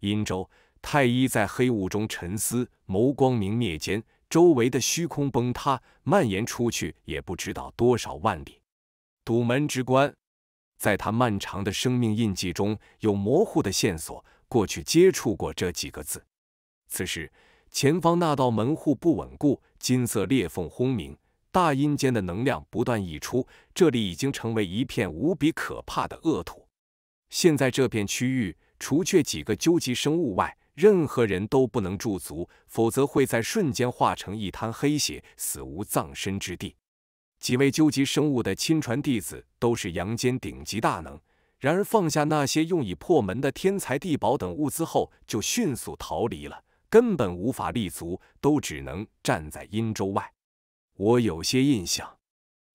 殷州太医在黑雾中沉思，眸光明灭间，周围的虚空崩塌，蔓延出去也不知道多少万里。堵门之关，在他漫长的生命印记中有模糊的线索，过去接触过这几个字。此时，前方那道门户不稳固，金色裂缝轰鸣，大阴间的能量不断溢出，这里已经成为一片无比可怕的恶土。现在这片区域，除却几个究极生物外，任何人都不能驻足，否则会在瞬间化成一滩黑血，死无葬身之地。几位究极生物的亲传弟子都是阳间顶级大能，然而放下那些用以破门的天才地宝等物资后，就迅速逃离了，根本无法立足，都只能站在阴州外。我有些印象。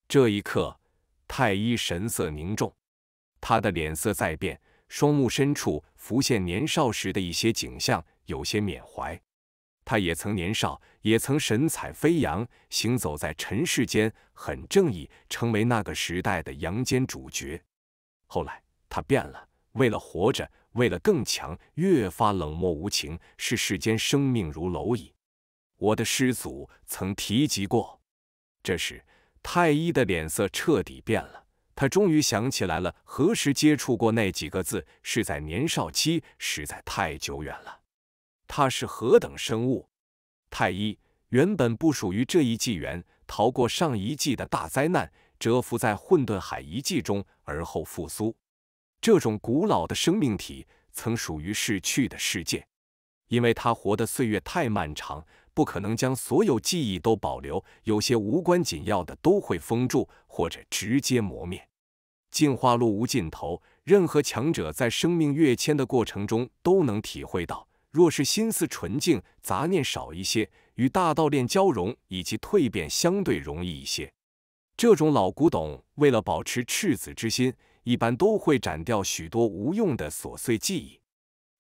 这一刻，太医神色凝重，他的脸色在变，双目深处浮现年少时的一些景象，有些缅怀。他也曾年少，也曾神采飞扬，行走在尘世间，很正义，成为那个时代的阳间主角。后来他变了，为了活着，为了更强，越发冷漠无情，视世间生命如蝼蚁。我的师祖曾提及过。这时，太医的脸色彻底变了，他终于想起来了，何时接触过那几个字？是在年少期，实在太久远了。他是何等生物？太一原本不属于这一纪元，逃过上一季的大灾难，蛰伏在混沌海遗迹中，而后复苏。这种古老的生命体曾属于逝去的世界，因为他活的岁月太漫长，不可能将所有记忆都保留，有些无关紧要的都会封住或者直接磨灭。进化路无尽头，任何强者在生命跃迁的过程中都能体会到。若是心思纯净，杂念少一些，与大道炼交融以及蜕变相对容易一些。这种老古董为了保持赤子之心，一般都会斩掉许多无用的琐碎记忆。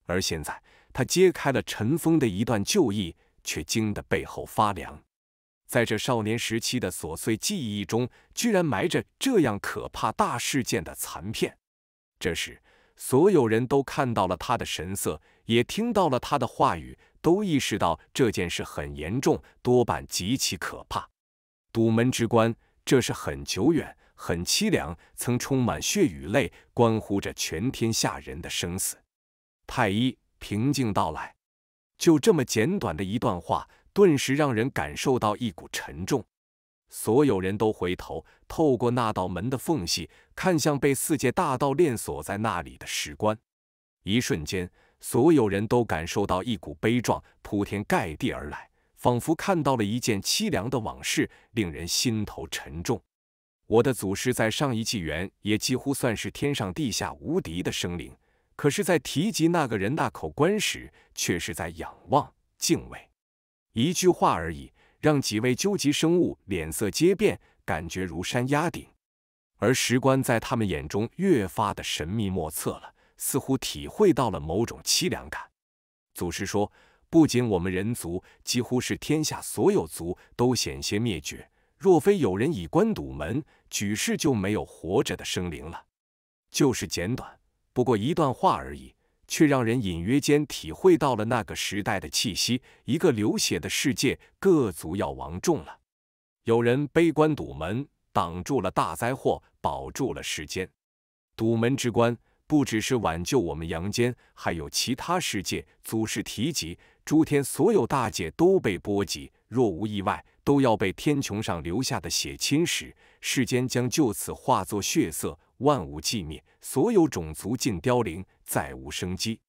而现在，他揭开了尘封的一段旧忆，却惊得背后发凉。在这少年时期的琐碎记忆中，居然埋着这样可怕大事件的残片。这时，所有人都看到了他的神色。也听到了他的话语，都意识到这件事很严重，多半极其可怕。堵门之关，这是很久远、很凄凉，曾充满血与泪，关乎着全天下人的生死。太医平静道来，就这么简短的一段话，顿时让人感受到一股沉重。所有人都回头，透过那道门的缝隙，看向被四界大道链锁在那里的石棺。一瞬间。所有人都感受到一股悲壮铺天盖地而来，仿佛看到了一件凄凉的往事，令人心头沉重。我的祖师在上一纪元也几乎算是天上地下无敌的生灵，可是，在提及那个人那口棺时，却是在仰望敬畏。一句话而已，让几位究极生物脸色皆变，感觉如山压顶，而石棺在他们眼中越发的神秘莫测了。似乎体会到了某种凄凉感。祖师说：“不仅我们人族，几乎是天下所有族都险些灭绝。若非有人以棺堵门，举世就没有活着的生灵了。”就是简短，不过一段话而已，却让人隐约间体会到了那个时代的气息。一个流血的世界，各族要亡众了。有人悲观堵门，挡住了大灾祸，保住了世间。堵门之关。不只是挽救我们阳间，还有其他世界。祖师提及，诸天所有大界都被波及，若无意外，都要被天穹上留下的血侵蚀，世间将就此化作血色，万物寂灭，所有种族尽凋零，再无生机。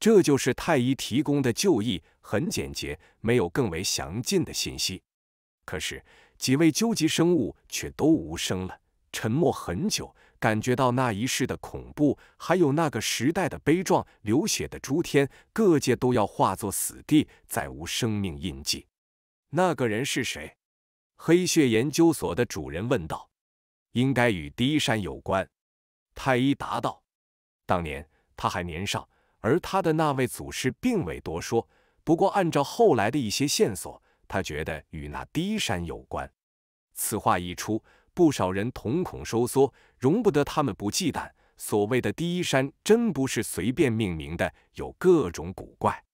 这就是太医提供的旧义，很简洁，没有更为详尽的信息。可是几位究极生物却都无声了，沉默很久。感觉到那一世的恐怖，还有那个时代的悲壮，流血的诸天各界都要化作死地，再无生命印记。那个人是谁？黑血研究所的主人问道。应该与第一山有关。太医答道。当年他还年少，而他的那位祖师并未多说。不过按照后来的一些线索，他觉得与那第一山有关。此话一出。不少人瞳孔收缩，容不得他们不忌惮，所谓的第一山真不是随便命名的，有各种古怪。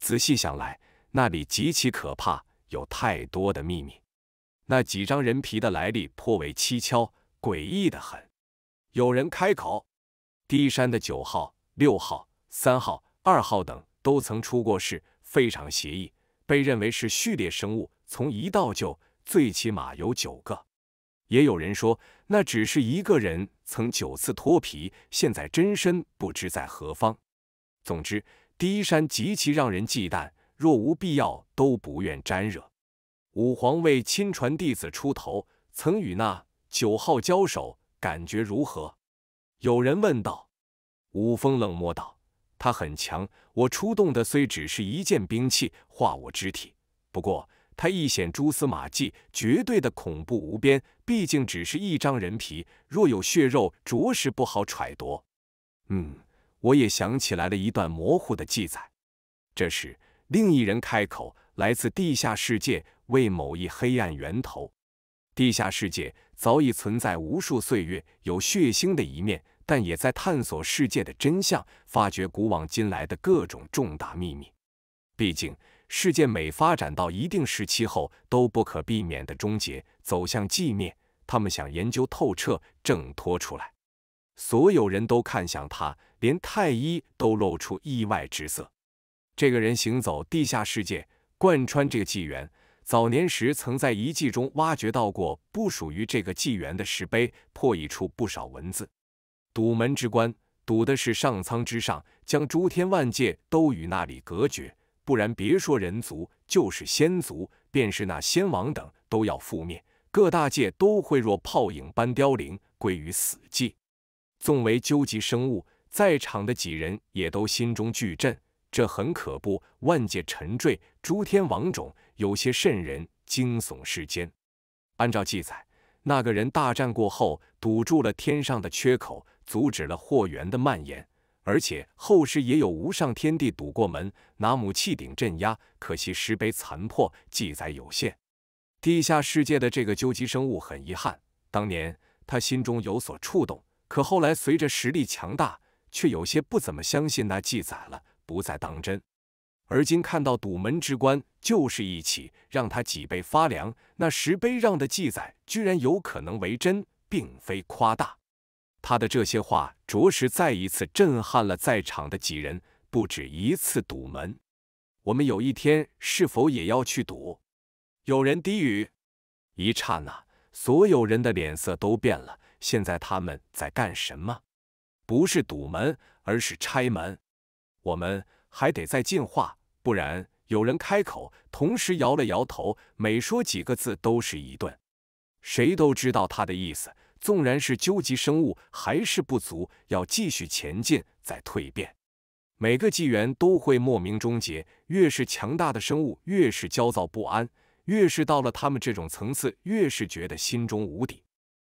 仔细想来，那里极其可怕，有太多的秘密。那几张人皮的来历颇为蹊跷，诡异的很。有人开口：第一山的九号、六号、三号、二号等都曾出过事，非常邪异，被认为是序列生物，从一到九，最起码有九个。也有人说，那只是一个人曾九次脱皮，现在真身不知在何方。总之，第一山极其让人忌惮，若无必要都不愿沾惹。武皇为亲传弟子出头，曾与那九号交手，感觉如何？有人问道。武风冷漠道：“他很强，我出动的虽只是一件兵器，化我肢体，不过……”他一显蛛丝马迹，绝对的恐怖无边。毕竟只是一张人皮，若有血肉，着实不好揣度。嗯，我也想起来了一段模糊的记载。这时，另一人开口：“来自地下世界，为某一黑暗源头。地下世界早已存在无数岁月，有血腥的一面，但也在探索世界的真相，发掘古往今来的各种重大秘密。毕竟……”世界每发展到一定时期后，都不可避免的终结，走向寂灭。他们想研究透彻，挣脱出来。所有人都看向他，连太医都露出意外之色。这个人行走地下世界，贯穿这个纪元。早年时曾在遗迹中挖掘到过不属于这个纪元的石碑，破译出不少文字。堵门之关，堵的是上苍之上，将诸天万界都与那里隔绝。不然，别说人族，就是仙族，便是那仙王等，都要覆灭，各大界都会若泡影般凋零，归于死寂。纵为究极生物，在场的几人也都心中巨震，这很可怖，万界沉坠，诸天亡种，有些甚人惊悚世间。按照记载，那个人大战过后，堵住了天上的缺口，阻止了祸源的蔓延。而且后世也有无上天帝堵过门，拿母气鼎镇压，可惜石碑残破，记载有限。地下世界的这个究极生物很遗憾，当年他心中有所触动，可后来随着实力强大，却有些不怎么相信那记载了，不再当真。而今看到堵门之关就是一起，让他脊背发凉。那石碑上的记载居然有可能为真，并非夸大。他的这些话着实再一次震撼了在场的几人，不止一次堵门。我们有一天是否也要去堵？有人低语。一刹那，所有人的脸色都变了。现在他们在干什么？不是堵门，而是拆门。我们还得再进化，不然。有人开口，同时摇了摇头，每说几个字都是一顿。谁都知道他的意思。纵然是究极生物，还是不足，要继续前进，再蜕变。每个纪元都会莫名终结。越是强大的生物，越是焦躁不安；越是到了他们这种层次，越是觉得心中无底。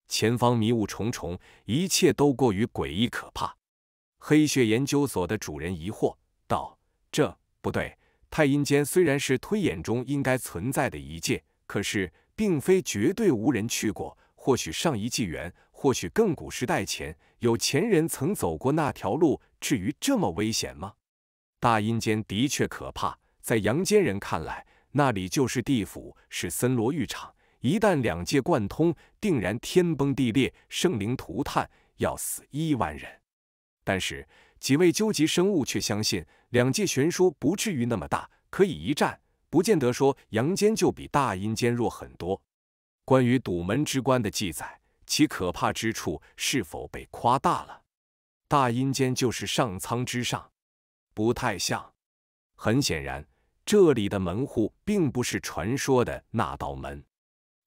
前方迷雾重重，一切都过于诡异可怕。黑血研究所的主人疑惑道：“这不对。太阴间虽然是推演中应该存在的一界，可是并非绝对无人去过。”或许上一纪元，或许更古时代前，有前人曾走过那条路，至于这么危险吗？大阴间的确可怕，在阳间人看来，那里就是地府，是森罗浴场。一旦两界贯通，定然天崩地裂，生灵涂炭，要死亿万人。但是几位究极生物却相信，两界悬殊不至于那么大，可以一战，不见得说阳间就比大阴间弱很多。关于堵门之关的记载，其可怕之处是否被夸大了？大阴间就是上苍之上，不太像。很显然，这里的门户并不是传说的那道门。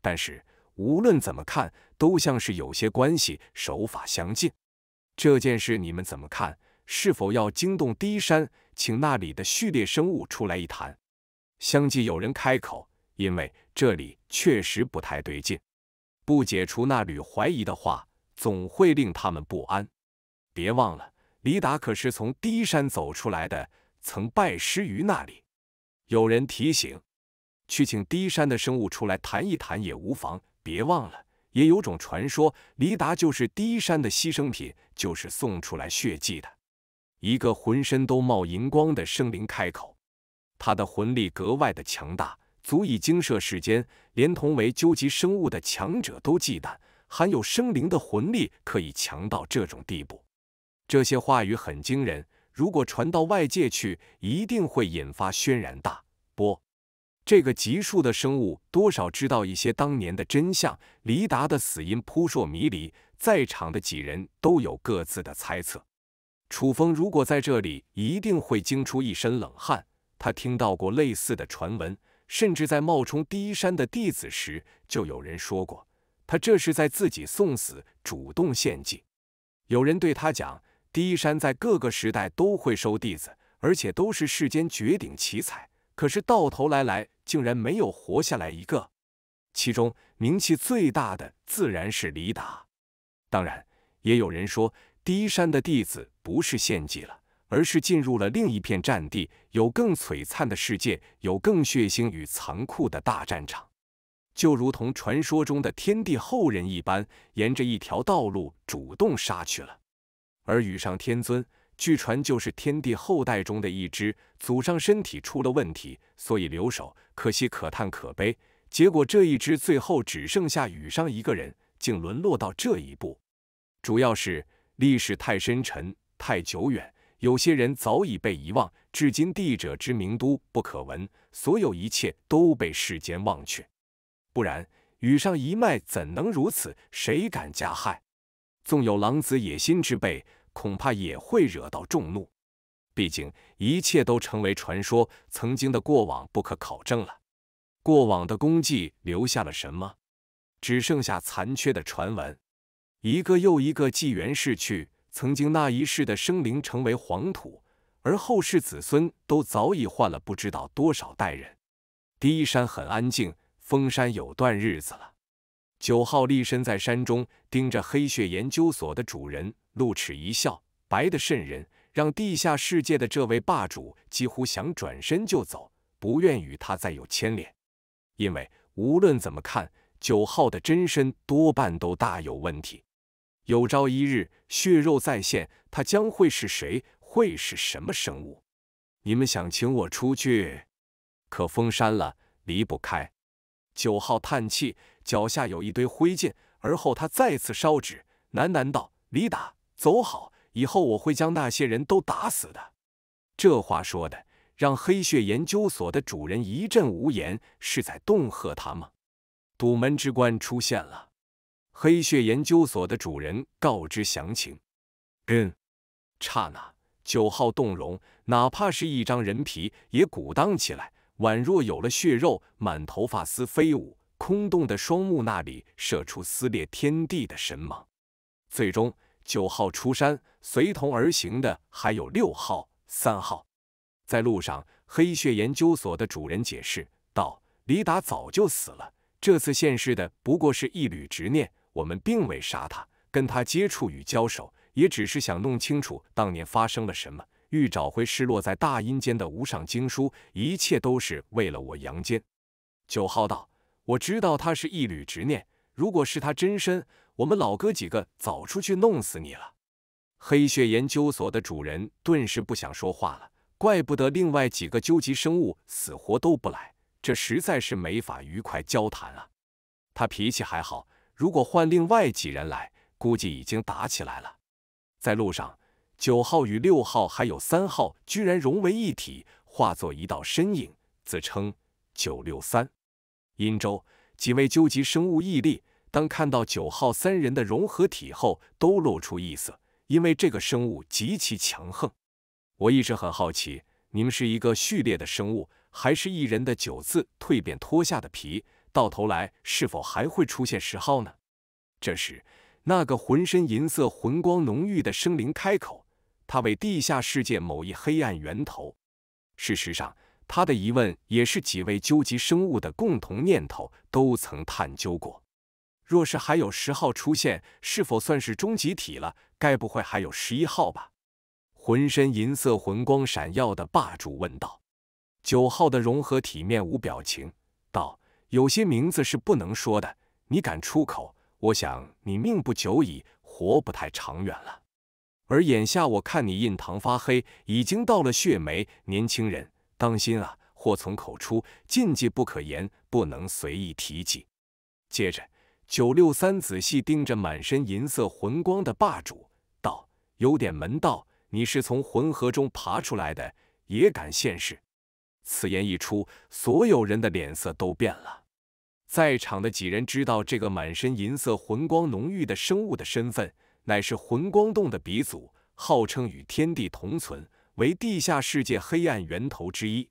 但是无论怎么看，都像是有些关系，手法相近。这件事你们怎么看？是否要惊动低山，请那里的序列生物出来一谈？相继有人开口。因为这里确实不太对劲，不解除那缕怀疑的话，总会令他们不安。别忘了，李达可是从低山走出来的，曾拜师于那里。有人提醒，去请低山的生物出来谈一谈也无妨。别忘了，也有种传说，黎达就是第一山的牺牲品，就是送出来血祭的。一个浑身都冒银光的生灵开口，他的魂力格外的强大，足以惊慑世间，连同为究极生物的强者都忌惮。含有生灵的魂力可以强到这种地步，这些话语很惊人。如果传到外界去，一定会引发轩然大波。这个极数的生物多少知道一些当年的真相。黎达的死因扑朔迷离，在场的几人都有各自的猜测。楚风如果在这里，一定会惊出一身冷汗。他听到过类似的传闻，甚至在冒充第一山的弟子时，就有人说过，他这是在自己送死，主动献祭。有人对他讲。第一山在各个时代都会收弟子，而且都是世间绝顶奇才。可是到头来来，竟然没有活下来一个。其中名气最大的自然是李达。当然，也有人说，第一山的弟子不是献祭了，而是进入了另一片战地，有更璀璨的世界，有更血腥与残酷的大战场，就如同传说中的天地后人一般，沿着一条道路主动杀去了。而羽上天尊，据传就是天帝后代中的一只，祖上身体出了问题，所以留守。可惜可叹可悲，结果这一只最后只剩下羽上一个人，竟沦落到这一步。主要是历史太深沉、太久远，有些人早已被遗忘，至今帝者之名都不可闻，所有一切都被世间忘却。不然，羽上一脉怎能如此？谁敢加害？纵有狼子野心之辈。恐怕也会惹到众怒，毕竟一切都成为传说，曾经的过往不可考证了。过往的功绩留下了什么？只剩下残缺的传闻。一个又一个纪元逝去，曾经那一世的生灵成为黄土，而后世子孙都早已换了不知道多少代人。第一山很安静，封山有段日子了。九号立身在山中，盯着黑血研究所的主人。露齿一笑，白的渗人，让地下世界的这位霸主几乎想转身就走，不愿与他再有牵连。因为无论怎么看，九号的真身多半都大有问题。有朝一日血肉再现，他将会是谁？会是什么生物？你们想请我出去，可封山了，离不开。九号叹气，脚下有一堆灰烬，而后他再次烧纸，喃喃道：“李达。”走好，以后我会将那些人都打死的。这话说的，让黑血研究所的主人一阵无言，是在恫吓他吗？堵门之官出现了，黑血研究所的主人告知详情。嗯，刹那，九号动容，哪怕是一张人皮也鼓荡起来，宛若有了血肉，满头发丝飞舞，空洞的双目那里射出撕裂天地的神芒，最终。九号出山，随同而行的还有六号、三号。在路上，黑血研究所的主人解释道：“李达早就死了，这次现世的不过是一缕执念。我们并未杀他，跟他接触与交手，也只是想弄清楚当年发生了什么，欲找回失落在大阴间的无上经书。一切都是为了我阳间。”九号道：“我知道他是一缕执念，如果是他真身。”我们老哥几个早出去弄死你了！黑血研究所的主人顿时不想说话了，怪不得另外几个究极生物死活都不来，这实在是没法愉快交谈啊。他脾气还好，如果换另外几人来，估计已经打起来了。在路上，九号与六号还有三号居然融为一体，化作一道身影，自称九六三。殷州几位究极生物屹立。当看到九号三人的融合体后，都露出异色，因为这个生物极其强横。我一直很好奇，你们是一个序列的生物，还是一人的九字蜕变脱下的皮？到头来是否还会出现十号呢？这时，那个浑身银色、魂光浓郁的生灵开口，他为地下世界某一黑暗源头。事实上，他的疑问也是几位究极生物的共同念头，都曾探究过。若是还有十号出现，是否算是终极体了？该不会还有十一号吧？浑身银色魂光闪耀的霸主问道。九号的融合体面无表情道：“有些名字是不能说的，你敢出口，我想你命不久矣，活不太长远了。而眼下我看你印堂发黑，已经到了血眉，年轻人当心啊！祸从口出，禁忌不可言，不能随意提起。接着，九六三仔细盯着满身银色魂光的霸主，道：“有点门道，你是从魂河中爬出来的，也敢现世？”此言一出，所有人的脸色都变了。在场的几人知道这个满身银色魂光浓郁的生物的身份，乃是魂光洞的鼻祖，号称与天地同存，为地下世界黑暗源头之一。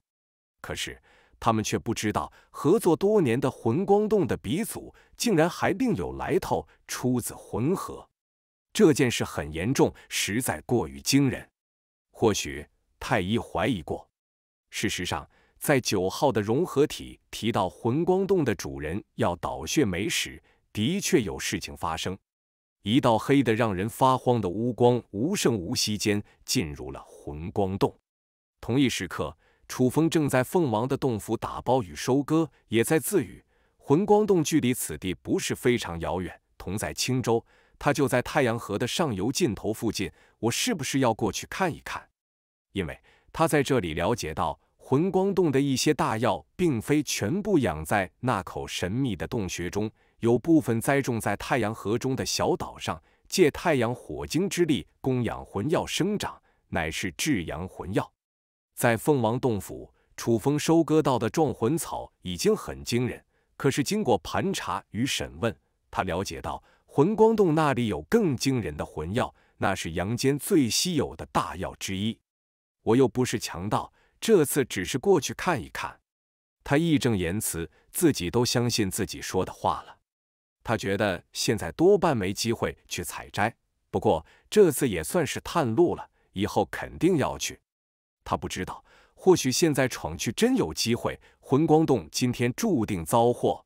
可是他们却不知道，合作多年的魂光洞的鼻祖，竟然还另有来头，出自魂河。这件事很严重，实在过于惊人。或许太医怀疑过。事实上。在九号的融合体提到魂光洞的主人要倒血霉时，的确有事情发生。一道黑的让人发慌的乌光无声无息间进入了魂光洞。同一时刻，楚风正在凤王的洞府打包与收割，也在自语：魂光洞距离此地不是非常遥远，同在青州，它就在太阳河的上游尽头附近。我是不是要过去看一看？因为他在这里了解到。魂光洞的一些大药，并非全部养在那口神秘的洞穴中，有部分栽种在太阳河中的小岛上，借太阳火精之力供养魂药生长，乃是至阳魂药。在凤王洞府，楚风收割到的壮魂草已经很惊人，可是经过盘查与审问，他了解到魂光洞那里有更惊人的魂药，那是阳间最稀有的大药之一。我又不是强盗。这次只是过去看一看，他义正言辞，自己都相信自己说的话了。他觉得现在多半没机会去采摘，不过这次也算是探路了，以后肯定要去。他不知道，或许现在闯去真有机会。魂光洞今天注定遭祸。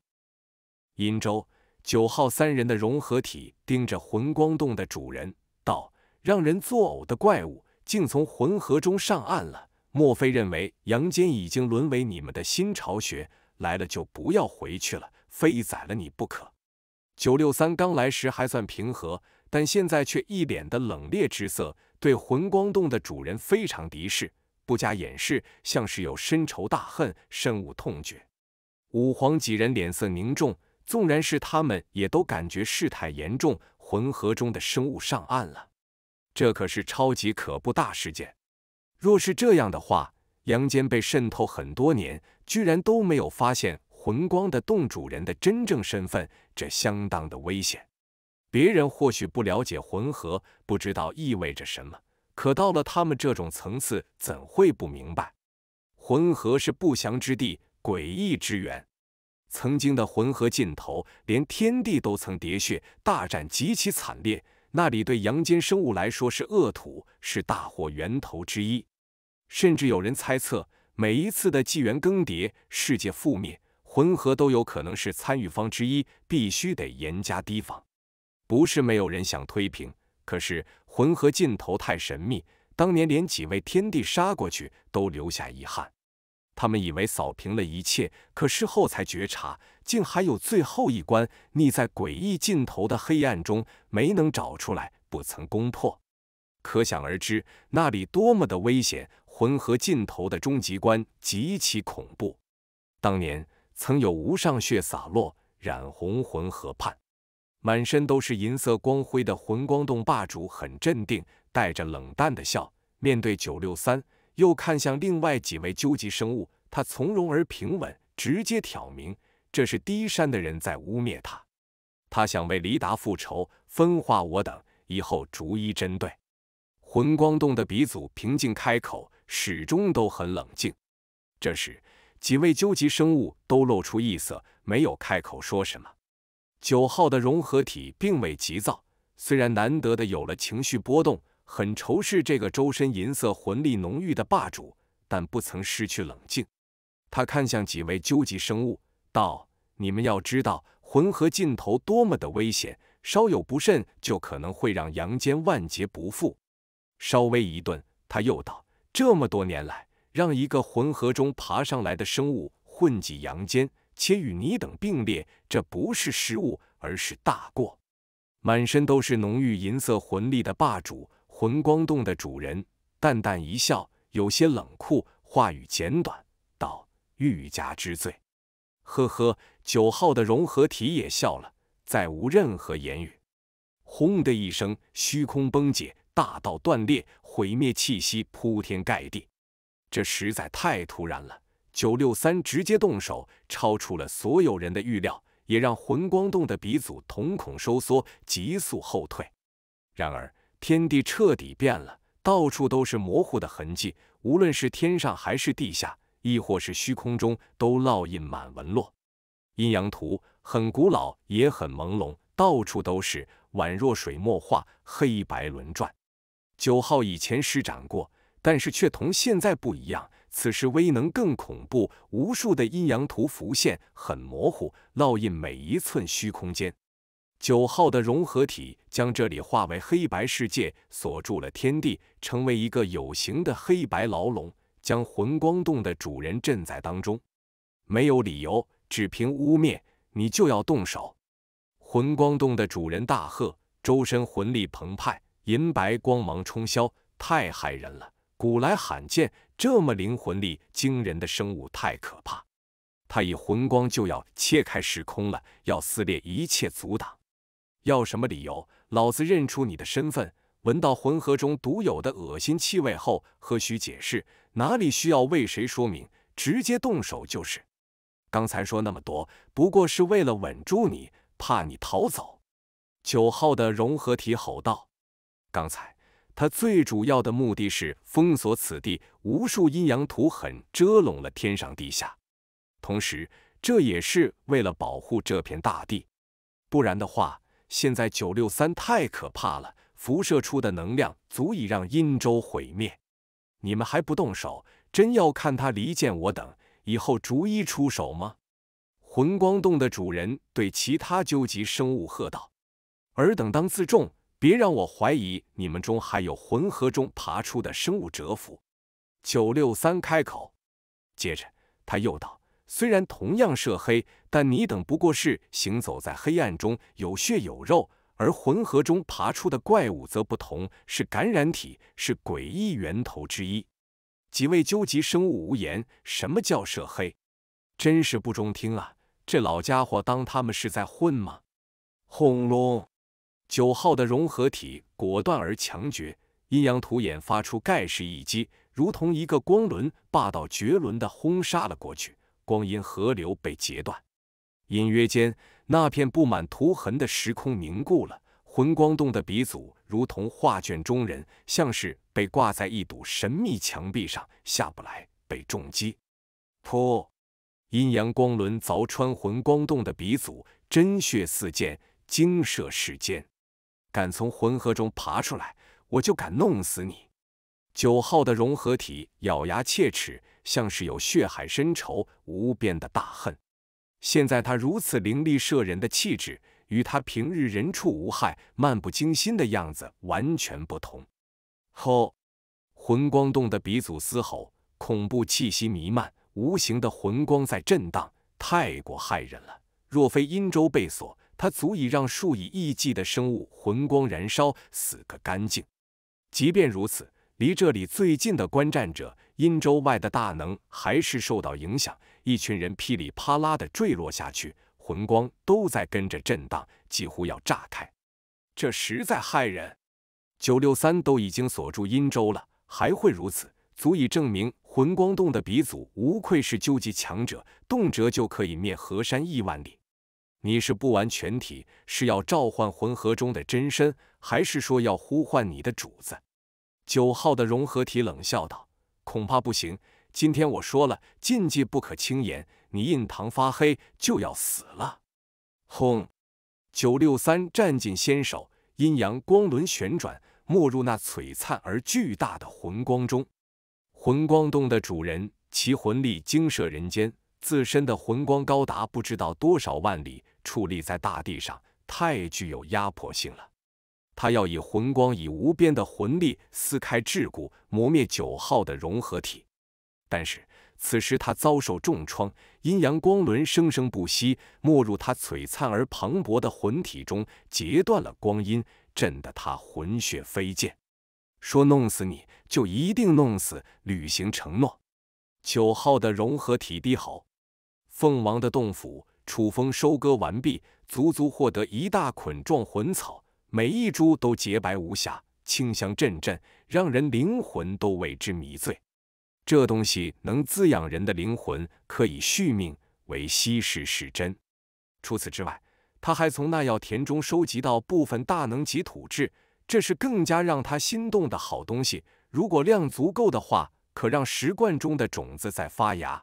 殷州九号三人的融合体盯着魂光洞的主人道：“让人作呕的怪物，竟从魂河中上岸了。”莫非认为阳间已经沦为你们的新巢穴？来了就不要回去了，非宰了你不可！九六三刚来时还算平和，但现在却一脸的冷冽之色，对魂光洞的主人非常敌视，不加掩饰，像是有深仇大恨，深恶痛绝。五皇几人脸色凝重，纵然是他们，也都感觉事态严重，魂河中的生物上岸了，这可是超级可怖大事件。若是这样的话，阳间被渗透很多年，居然都没有发现魂光的洞主人的真正身份，这相当的危险。别人或许不了解魂河，不知道意味着什么，可到了他们这种层次，怎会不明白？魂河是不祥之地，诡异之源。曾经的魂河尽头，连天地都曾喋血，大战极其惨烈。那里对阳间生物来说是恶土，是大祸源头之一。甚至有人猜测，每一次的纪元更迭、世界覆灭，魂河都有可能是参与方之一，必须得严加提防。不是没有人想推平，可是魂河尽头太神秘，当年连几位天帝杀过去都留下遗憾。他们以为扫平了一切，可事后才觉察，竟还有最后一关，匿在诡异尽头的黑暗中，没能找出来，不曾攻破。可想而知，那里多么的危险。魂河尽头的终极关极其恐怖，当年曾有无上血洒落，染红魂河畔，满身都是银色光辉的魂光洞霸主很镇定，带着冷淡的笑，面对九六三，又看向另外几位究极生物，他从容而平稳，直接挑明，这是低山的人在污蔑他，他想为黎达复仇，分化我等，以后逐一针对。魂光洞的鼻祖平静开口。始终都很冷静。这时，几位究极生物都露出异色，没有开口说什么。九号的融合体并未急躁，虽然难得的有了情绪波动，很仇视这个周身银色魂力浓郁的霸主，但不曾失去冷静。他看向几位究极生物，道：“你们要知道，魂河尽头多么的危险，稍有不慎，就可能会让阳间万劫不复。”稍微一顿，他又道。这么多年来，让一个魂河中爬上来的生物混迹阳间，且与你等并列，这不是失误，而是大过。满身都是浓郁银色魂力的霸主魂光洞的主人淡淡一笑，有些冷酷，话语简短道：“欲加之罪。”呵呵，九号的融合体也笑了，再无任何言语。轰的一声，虚空崩解，大道断裂，毁灭气息铺天盖地。这实在太突然了。九六三直接动手，超出了所有人的预料，也让魂光洞的鼻祖瞳孔收缩，急速后退。然而天地彻底变了，到处都是模糊的痕迹，无论是天上还是地下，亦或是虚空中，都烙印满纹络。阴阳图很古老，也很朦胧，到处都是，宛若水墨画，黑白轮转。九号以前施展过，但是却同现在不一样。此时威能更恐怖，无数的阴阳图浮现，很模糊，烙印每一寸虚空间。九号的融合体将这里化为黑白世界，锁住了天地，成为一个有形的黑白牢笼，将魂光洞的主人镇在当中。没有理由，只凭污蔑，你就要动手！魂光洞的主人大喝，周身魂力澎湃，银白光芒冲霄，太骇人了，古来罕见。这么灵魂力惊人的生物太可怕，他以魂光就要切开时空了，要撕裂一切阻挡。要什么理由？老子认出你的身份，闻到魂河中独有的恶心气味后，何须解释？哪里需要为谁说明？直接动手就是。刚才说那么多，不过是为了稳住你，怕你逃走。九号的融合体吼道：“刚才。”他最主要的目的是封锁此地，无数阴阳图痕遮拢了天上地下，同时这也是为了保护这片大地。不然的话，现在九六三太可怕了，辐射出的能量足以让阴州毁灭。你们还不动手，真要看他离间我等，以后逐一出手吗？魂光洞的主人对其他究极生物喝道：“尔等当自重。”别让我怀疑你们中还有浑河中爬出的生物蛰伏。九六三开口，接着他又道：“虽然同样涉黑，但你等不过是行走在黑暗中，有血有肉；而浑河中爬出的怪物则不同，是感染体，是诡异源头之一。”几位究极生物无言。什么叫涉黑？真是不中听啊！这老家伙当他们是在混吗？轰隆！九号的融合体果断而强绝，阴阳图眼发出盖世一击，如同一个光轮，霸道绝伦的轰杀了过去。光阴河流被截断，隐约间，那片布满图痕的时空凝固了。魂光洞的鼻祖如同画卷中人，像是被挂在一堵神秘墙壁上，下不来，被重击。噗！阴阳光轮凿穿魂光洞的鼻祖，真血四溅，惊射世间。敢从魂河中爬出来，我就敢弄死你！九号的融合体咬牙切齿，像是有血海深仇、无边的大恨。现在他如此凌厉摄人的气质，与他平日人畜无害、漫不经心的样子完全不同。吼！魂光洞的鼻祖嘶吼，恐怖气息弥漫，无形的魂光在震荡，太过骇人了。若非阴州被锁，它足以让数以亿计的生物魂光燃烧，死个干净。即便如此，离这里最近的观战者阴州外的大能还是受到影响，一群人噼里啪啦的坠落下去，魂光都在跟着震荡，几乎要炸开。这实在骇人。九六三都已经锁住阴州了，还会如此，足以证明魂光洞的鼻祖无愧是究极强者，动辄就可以灭河山亿万里。你是不完全体，是要召唤魂核中的真身，还是说要呼唤你的主子？九号的融合体冷笑道：“恐怕不行。今天我说了，禁忌不可轻言。你印堂发黑，就要死了。”轰！九六三站进先手，阴阳光轮旋转，没入那璀璨而巨大的魂光中。魂光洞的主人，其魂力惊慑人间，自身的魂光高达不知道多少万里。矗立在大地上，太具有压迫性了。他要以魂光，以无边的魂力撕开桎梏，磨灭九号的融合体。但是此时他遭受重创，阴阳光轮生生不息，没入他璀璨而磅礴的魂体中，截断了光阴，震得他魂血飞溅。说弄死你就一定弄死，履行承诺。九号的融合体低吼，凤王的洞府，楚风收割完毕，足足获得一大捆壮魂草，每一株都洁白无瑕，清香阵阵，让人灵魂都为之迷醉。这东西能滋养人的灵魂，可以续命，为稀世是真。除此之外，他还从那药田中收集到部分大能级土质。这是更加让他心动的好东西。如果量足够的话，可让石罐中的种子再发芽。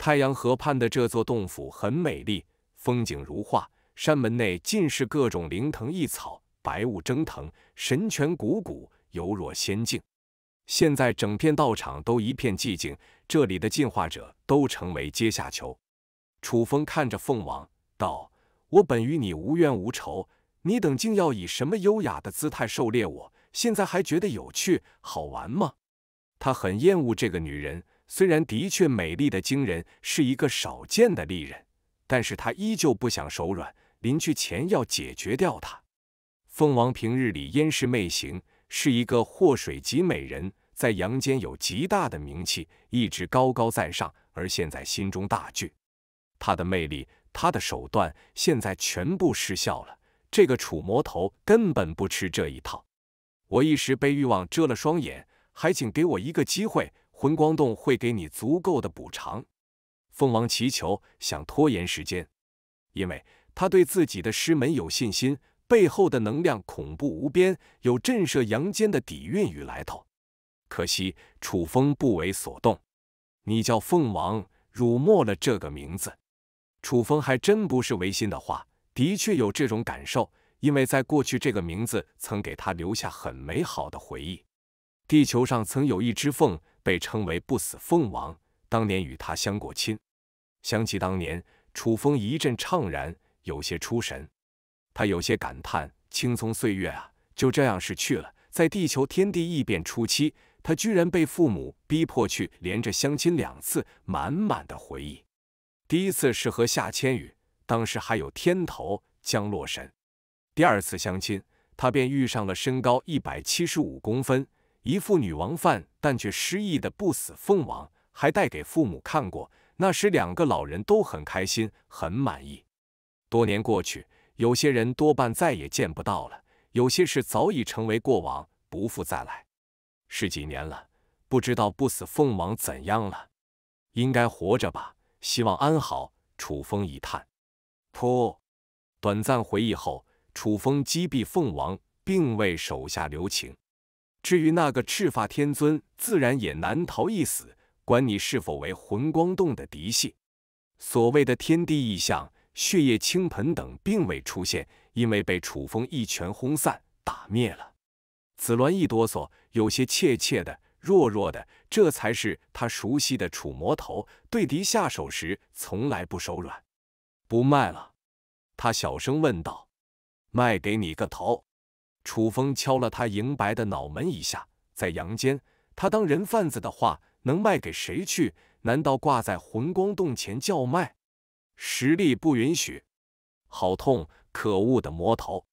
太阳河畔的这座洞府很美丽，风景如画。山门内尽是各种灵藤异草，白雾蒸腾，神泉汩汩，犹若仙境。现在整片道场都一片寂静，这里的进化者都成为阶下囚。楚风看着凤王道：“我本与你无冤无仇。”你等竟要以什么优雅的姿态狩猎我？现在还觉得有趣好玩吗？他很厌恶这个女人，虽然的确美丽的惊人，是一个少见的丽人，但是他依旧不想手软，临去前要解决掉她。凤王平日里焉是媚行，是一个祸水级美人，在阳间有极大的名气，一直高高在上，而现在心中大惧，她的魅力，她的手段，现在全部失效了。这个楚魔头根本不吃这一套，我一时被欲望遮了双眼，还请给我一个机会，魂光洞会给你足够的补偿。凤王祈求，想拖延时间，因为他对自己的师门有信心，背后的能量恐怖无边，有震慑阳间的底蕴与来头。可惜楚风不为所动。你叫凤王，辱没了这个名字。楚风还真不是违心的话。的确有这种感受，因为在过去，这个名字曾给他留下很美好的回忆。地球上曾有一只凤，被称为不死凤王，当年与他相过亲。想起当年，楚风一阵怅然，有些出神。他有些感叹：青葱岁月啊，就这样逝去了。在地球天地异变初期，他居然被父母逼迫去连着相亲两次，满满的回忆。第一次是和夏千羽。当时还有天头江洛神，第二次相亲，他便遇上了身高一百七十五公分、一副女王范但却失忆的不死凤王，还带给父母看过。那时两个老人都很开心，很满意。多年过去，有些人多半再也见不到了，有些事早已成为过往，不复再来。十几年了，不知道不死凤王怎样了，应该活着吧？希望安好。楚风一叹。噗！短暂回忆后，楚风击毙凤王，并为手下留情。至于那个赤发天尊，自然也难逃一死。管你是否为魂光洞的嫡系。所谓的天地异象、血液倾盆等，并未出现，因为被楚风一拳轰散、打灭了。紫鸾一哆嗦，有些怯怯的、弱弱的，这才是他熟悉的楚魔头。对敌下手时，从来不手软。不卖了，他小声问道：“卖给你个头！”楚风敲了他银白的脑门一下。在阳间，他当人贩子的话，能卖给谁去？难道挂在魂光洞前叫卖？实力不允许。好痛！可恶的魔头！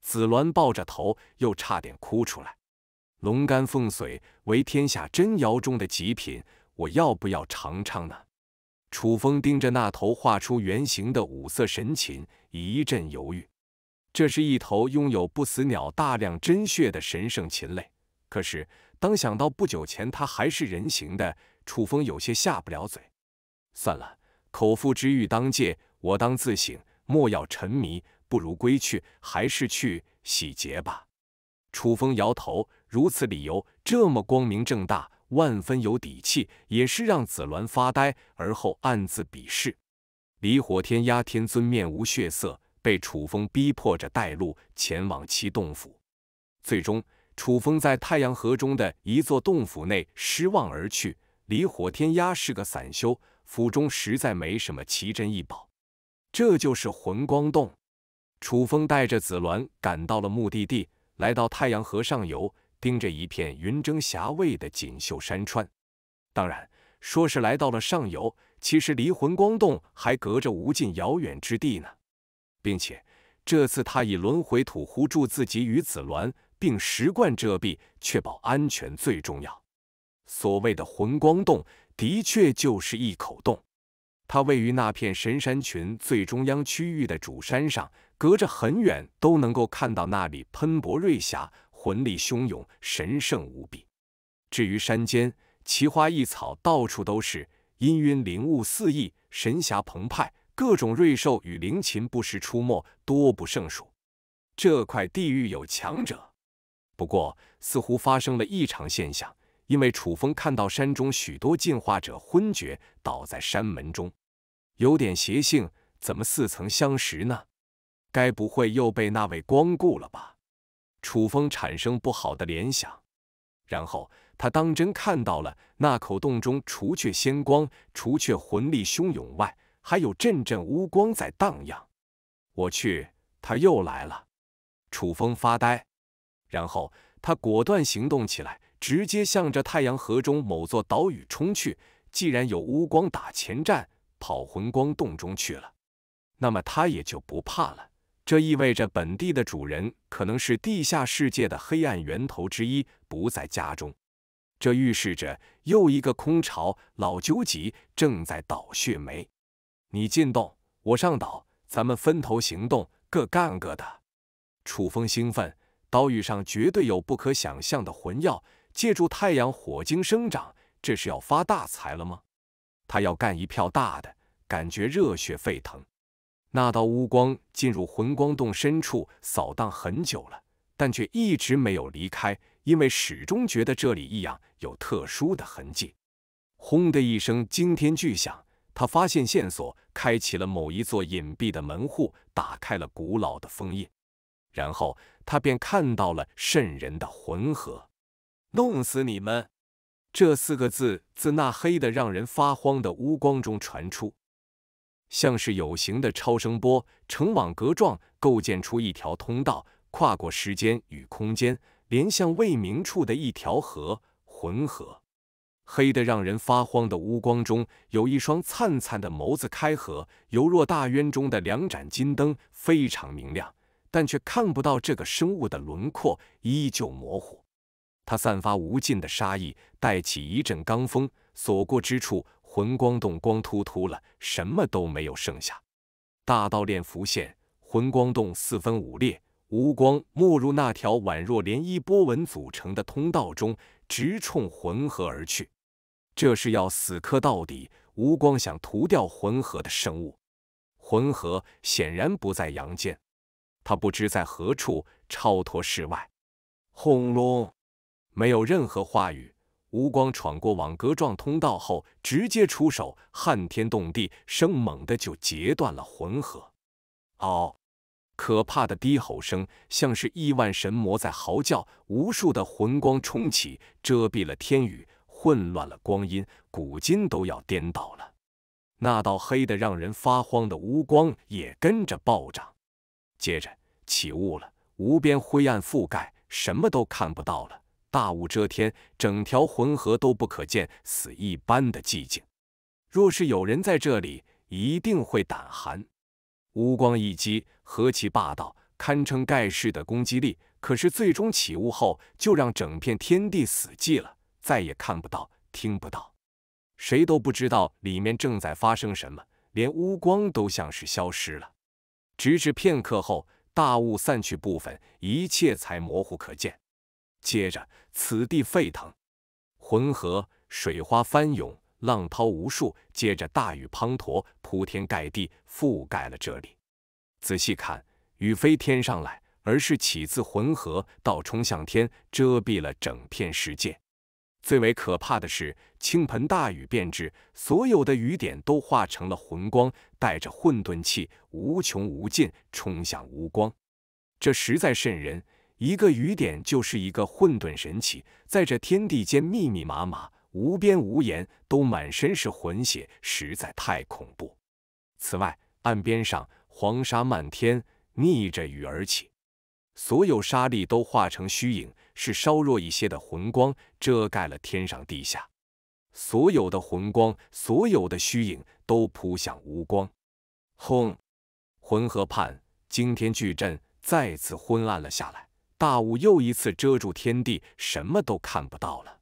紫鸾抱着头，又差点哭出来。龙肝凤髓为天下真肴中的极品，我要不要尝尝呢？楚风盯着那头画出圆形的五色神禽，一阵犹豫。这是一头拥有不死鸟大量真血的神圣禽类。可是，当想到不久前它还是人形的，楚风有些下不了嘴。算了，口腹之欲当戒，我当自省，莫要沉迷。不如归去，还是去洗劫吧。楚风摇头，如此理由这么光明正大。万分有底气，也是让紫鸾发呆，而后暗自鄙视。离火天压天尊面无血色，被楚风逼迫着带路前往其洞府。最终，楚风在太阳河中的一座洞府内失望而去。离火天压是个散修，府中实在没什么奇珍异宝。这就是魂光洞。楚风带着紫鸾赶到了目的地，来到太阳河上游。盯着一片云蒸霞蔚的锦绣山川，当然，说是来到了上游，其实离魂光洞还隔着无尽遥远之地呢。并且这次他以轮回土护住自己与子鸾，并十贯遮蔽，确保安全最重要。所谓的魂光洞，的确就是一口洞。它位于那片神山群最中央区域的主山上，隔着很远都能够看到那里喷薄瑞霞，魂力汹涌，神圣无比。至于山间，奇花异草到处都是，氤氲灵雾四溢，神霞澎湃，各种瑞兽与灵禽不时出没，多不胜数。这块地域有强者，不过似乎发生了异常现象。因为楚风看到山中许多进化者昏厥倒在山门中，有点邪性，怎么似曾相识呢？该不会又被那位光顾了吧？楚风产生不好的联想，然后他当真看到了那口洞中，除却仙光，除却魂力汹涌外，还有阵阵乌光在荡漾。我去，他又来了！楚风发呆，然后他果断行动起来。直接向着太阳河中某座岛屿冲去。既然有乌光打前站，跑魂光洞中去了，那么他也就不怕了。这意味着本地的主人可能是地下世界的黑暗源头之一，不在家中。这预示着又一个空巢老究极正在倒血霉。你进洞，我上岛，咱们分头行动，各干各的。楚风兴奋，岛屿上绝对有不可想象的魂药。借助太阳火晶生长，这是要发大财了吗？他要干一票大的，感觉热血沸腾。那道乌光进入魂光洞深处扫荡很久了，但却一直没有离开，因为始终觉得这里异样，有特殊的痕迹。轰的一声惊天巨响，他发现线索，开启了某一座隐蔽的门户，打开了古老的封印，然后他便看到了渗人的魂河。弄死你们！这四个字自那黑的让人发慌的乌光中传出，像是有形的超声波，呈网格状构建出一条通道，跨过时间与空间，连向未明处的一条河——浑河。黑的让人发慌的乌光中，有一双灿灿的眸子开合，犹若大渊中的两盏金灯，非常明亮，但却看不到这个生物的轮廓，依旧模糊。它散发无尽的杀意，带起一阵罡风，所过之处，魂光洞光秃秃了，什么都没有剩下。大道链浮现，魂光洞四分五裂，无光没入那条宛若涟漪波纹组成的通道中，直冲魂河而去。这是要死磕到底！吴光想屠掉魂河的生物，魂河显然不在阳间，他不知在何处，超脱世外。轰隆！没有任何话语，吴光闯过网格状通道后，直接出手，撼天动地，生猛的就截断了魂河。嗷！可怕的低吼声，像是亿万神魔在嚎叫。无数的魂光冲起，遮蔽了天宇，混乱了光阴，古今都要颠倒了。那道黑的让人发慌的乌光也跟着暴涨，接着起雾了，无边灰暗覆盖，什么都看不到了。大雾遮天，整条浑河都不可见，死一般的寂静。若是有人在这里，一定会胆寒。乌光一击，何其霸道，堪称盖世的攻击力。可是最终起雾后，就让整片天地死寂了，再也看不到，听不到，谁都不知道里面正在发生什么，连乌光都像是消失了。直至片刻后，大雾散去部分，一切才模糊可见。接着，此地沸腾，浑河水花翻涌，浪涛无数。接着，大雨滂沱，铺天盖地，覆盖了这里。仔细看，雨非天上来，而是起自浑河，倒冲向天，遮蔽了整片世界。最为可怕的是，倾盆大雨变质，所有的雨点都化成了魂光，带着混沌气，无穷无尽，冲向无光。这实在瘆人。一个雨点就是一个混沌神奇，在这天地间密密麻麻、无边无沿，都满身是魂血，实在太恐怖。此外，岸边上黄沙漫天，逆着雨而起，所有沙粒都化成虚影，是稍弱一些的魂光遮盖了天上地下。所有的魂光，所有的虚影，都扑向无光。轰！浑河畔惊天巨震，再次昏暗了下来。大雾又一次遮住天地，什么都看不到了。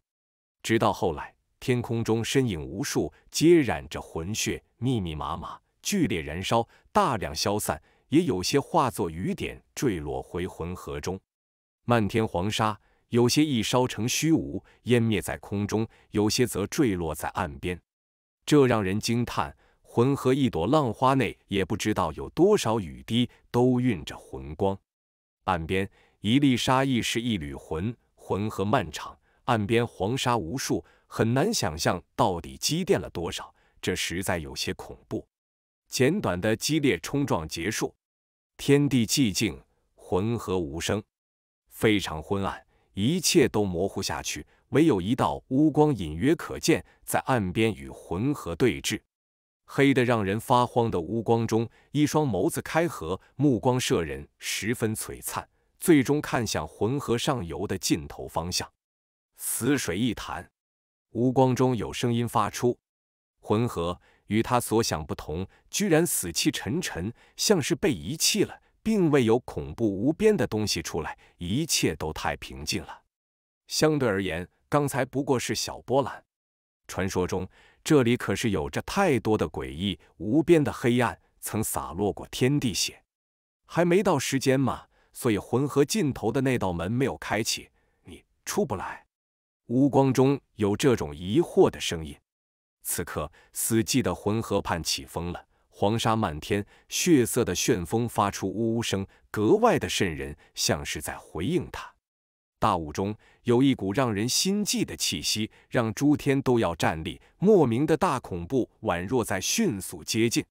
直到后来，天空中身影无数，皆染着魂血，密密麻麻，剧烈燃烧，大量消散，也有些化作雨点坠落回浑河中。漫天黄沙，有些易烧成虚无，湮灭在空中；有些则坠落在岸边。这让人惊叹：浑河一朵浪花内，也不知道有多少雨滴都蕴着魂光。岸边。一粒沙亦是一缕魂，浑河漫长，岸边黄沙无数，很难想象到底积淀了多少，这实在有些恐怖。简短的激烈冲撞结束，天地寂静，浑河无声，非常昏暗，一切都模糊下去，唯有一道乌光隐约可见，在岸边与浑河对峙。黑得让人发慌的乌光中，一双眸子开合，目光摄人，十分璀璨。最终看向浑河上游的尽头方向，死水一潭，无光中有声音发出。浑河与他所想不同，居然死气沉沉，像是被遗弃了，并未有恐怖无边的东西出来，一切都太平静了。相对而言，刚才不过是小波澜。传说中，这里可是有着太多的诡异无边的黑暗，曾洒落过天地血。还没到时间吗？所以浑河尽头的那道门没有开启，你出不来。乌光中有这种疑惑的声音。此刻，死寂的浑河畔起风了，黄沙漫天，血色的旋风发出呜呜声，格外的瘆人，像是在回应他。大雾中有一股让人心悸的气息，让诸天都要站立。莫名的大恐怖宛若在迅速接近，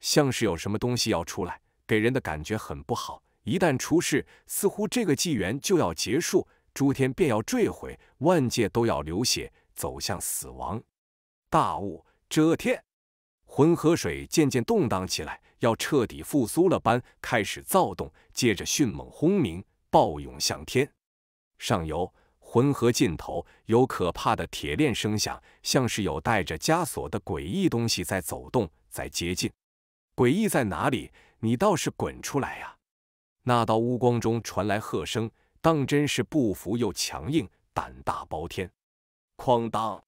像是有什么东西要出来，给人的感觉很不好。一旦出事，似乎这个纪元就要结束，诸天便要坠毁，万界都要流血，走向死亡。大雾遮天，浑河水渐渐动荡起来，要彻底复苏了般开始躁动，接着迅猛轰鸣，暴涌向天。上游浑河尽头有可怕的铁链声响，像是有带着枷锁的诡异东西在走动，在接近。诡异在哪里？你倒是滚出来呀！那道乌光中传来喝声，当真是不服又强硬，胆大包天。哐当，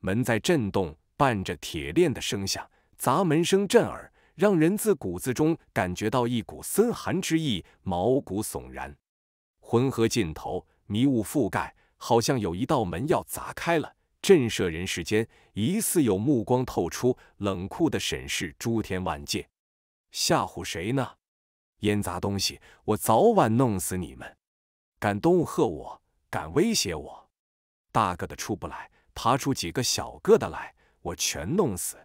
门在震动，伴着铁链的声响，砸门声震耳，让人自骨子中感觉到一股森寒之意，毛骨悚然。浑河尽头，迷雾覆盖，好像有一道门要砸开了，震慑人世间，疑似有目光透出，冷酷的审视诸天万界，吓唬谁呢？烟砸东西，我早晚弄死你们！敢恫吓我，敢威胁我，大个的出不来，爬出几个小个的来，我全弄死！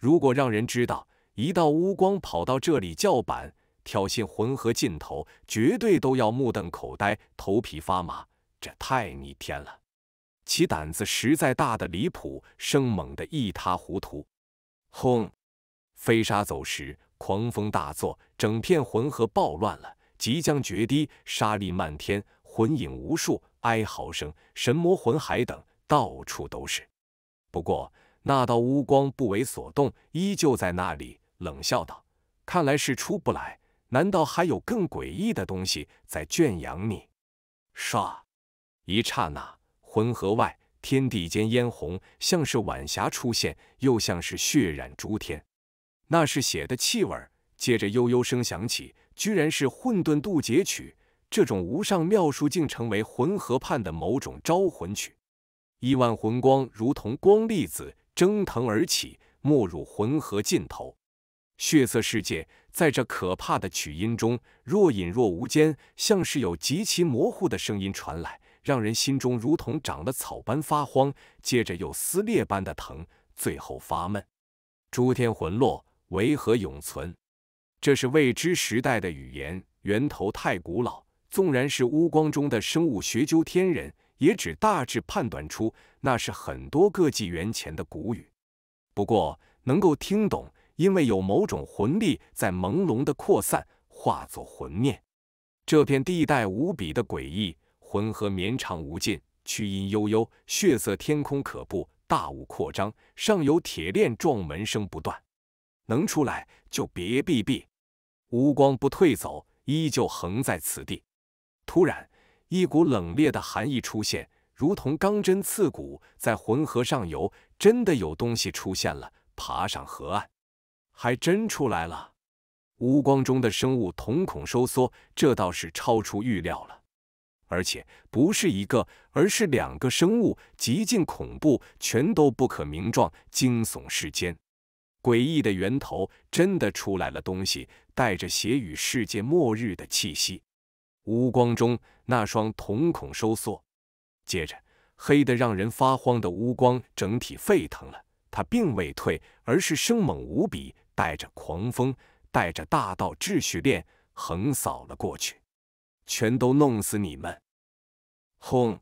如果让人知道一道乌光跑到这里叫板，挑衅浑河尽头，绝对都要目瞪口呆，头皮发麻。这太逆天了，其胆子实在大的离谱，生猛的一塌糊涂。轰！飞沙走石。狂风大作，整片浑河暴乱了，即将决堤，沙砾漫天，魂影无数，哀嚎声、神魔魂海等到处都是。不过那道乌光不为所动，依旧在那里，冷笑道：“看来是出不来，难道还有更诡异的东西在圈养你？”唰，一刹那，浑河外天地间嫣红，像是晚霞出现，又像是血染诸天。那是血的气味接着悠悠声响起，居然是混沌渡劫曲。这种无上妙术竟成为浑河畔的某种招魂曲。亿万魂光如同光粒子蒸腾而起，没入浑河尽头。血色世界在这可怕的曲音中若隐若无间，像是有极其模糊的声音传来，让人心中如同长了草般发慌，接着又撕裂般的疼，最后发闷。诸天魂落。为何永存？这是未知时代的语言，源头太古老。纵然是乌光中的生物学究天人，也只大致判断出那是很多个纪元前的古语。不过能够听懂，因为有某种魂力在朦胧的扩散，化作魂念。这片地带无比的诡异，浑河绵长无尽，曲音悠悠，血色天空可怖，大雾扩张，上有铁链撞门声不断。能出来就别避避。乌光不退走，依旧横在此地。突然，一股冷冽的寒意出现，如同钢针刺骨。在浑河上游，真的有东西出现了，爬上河岸，还真出来了。乌光中的生物瞳孔收缩，这倒是超出预料了。而且不是一个，而是两个生物，极尽恐怖，全都不可名状，惊悚世间。诡异的源头真的出来了东西，带着血与世界末日的气息。乌光中，那双瞳孔收缩，接着黑的让人发慌的乌光整体沸腾了。它并未退，而是生猛无比，带着狂风，带着大道秩序链横扫了过去。全都弄死你们！轰！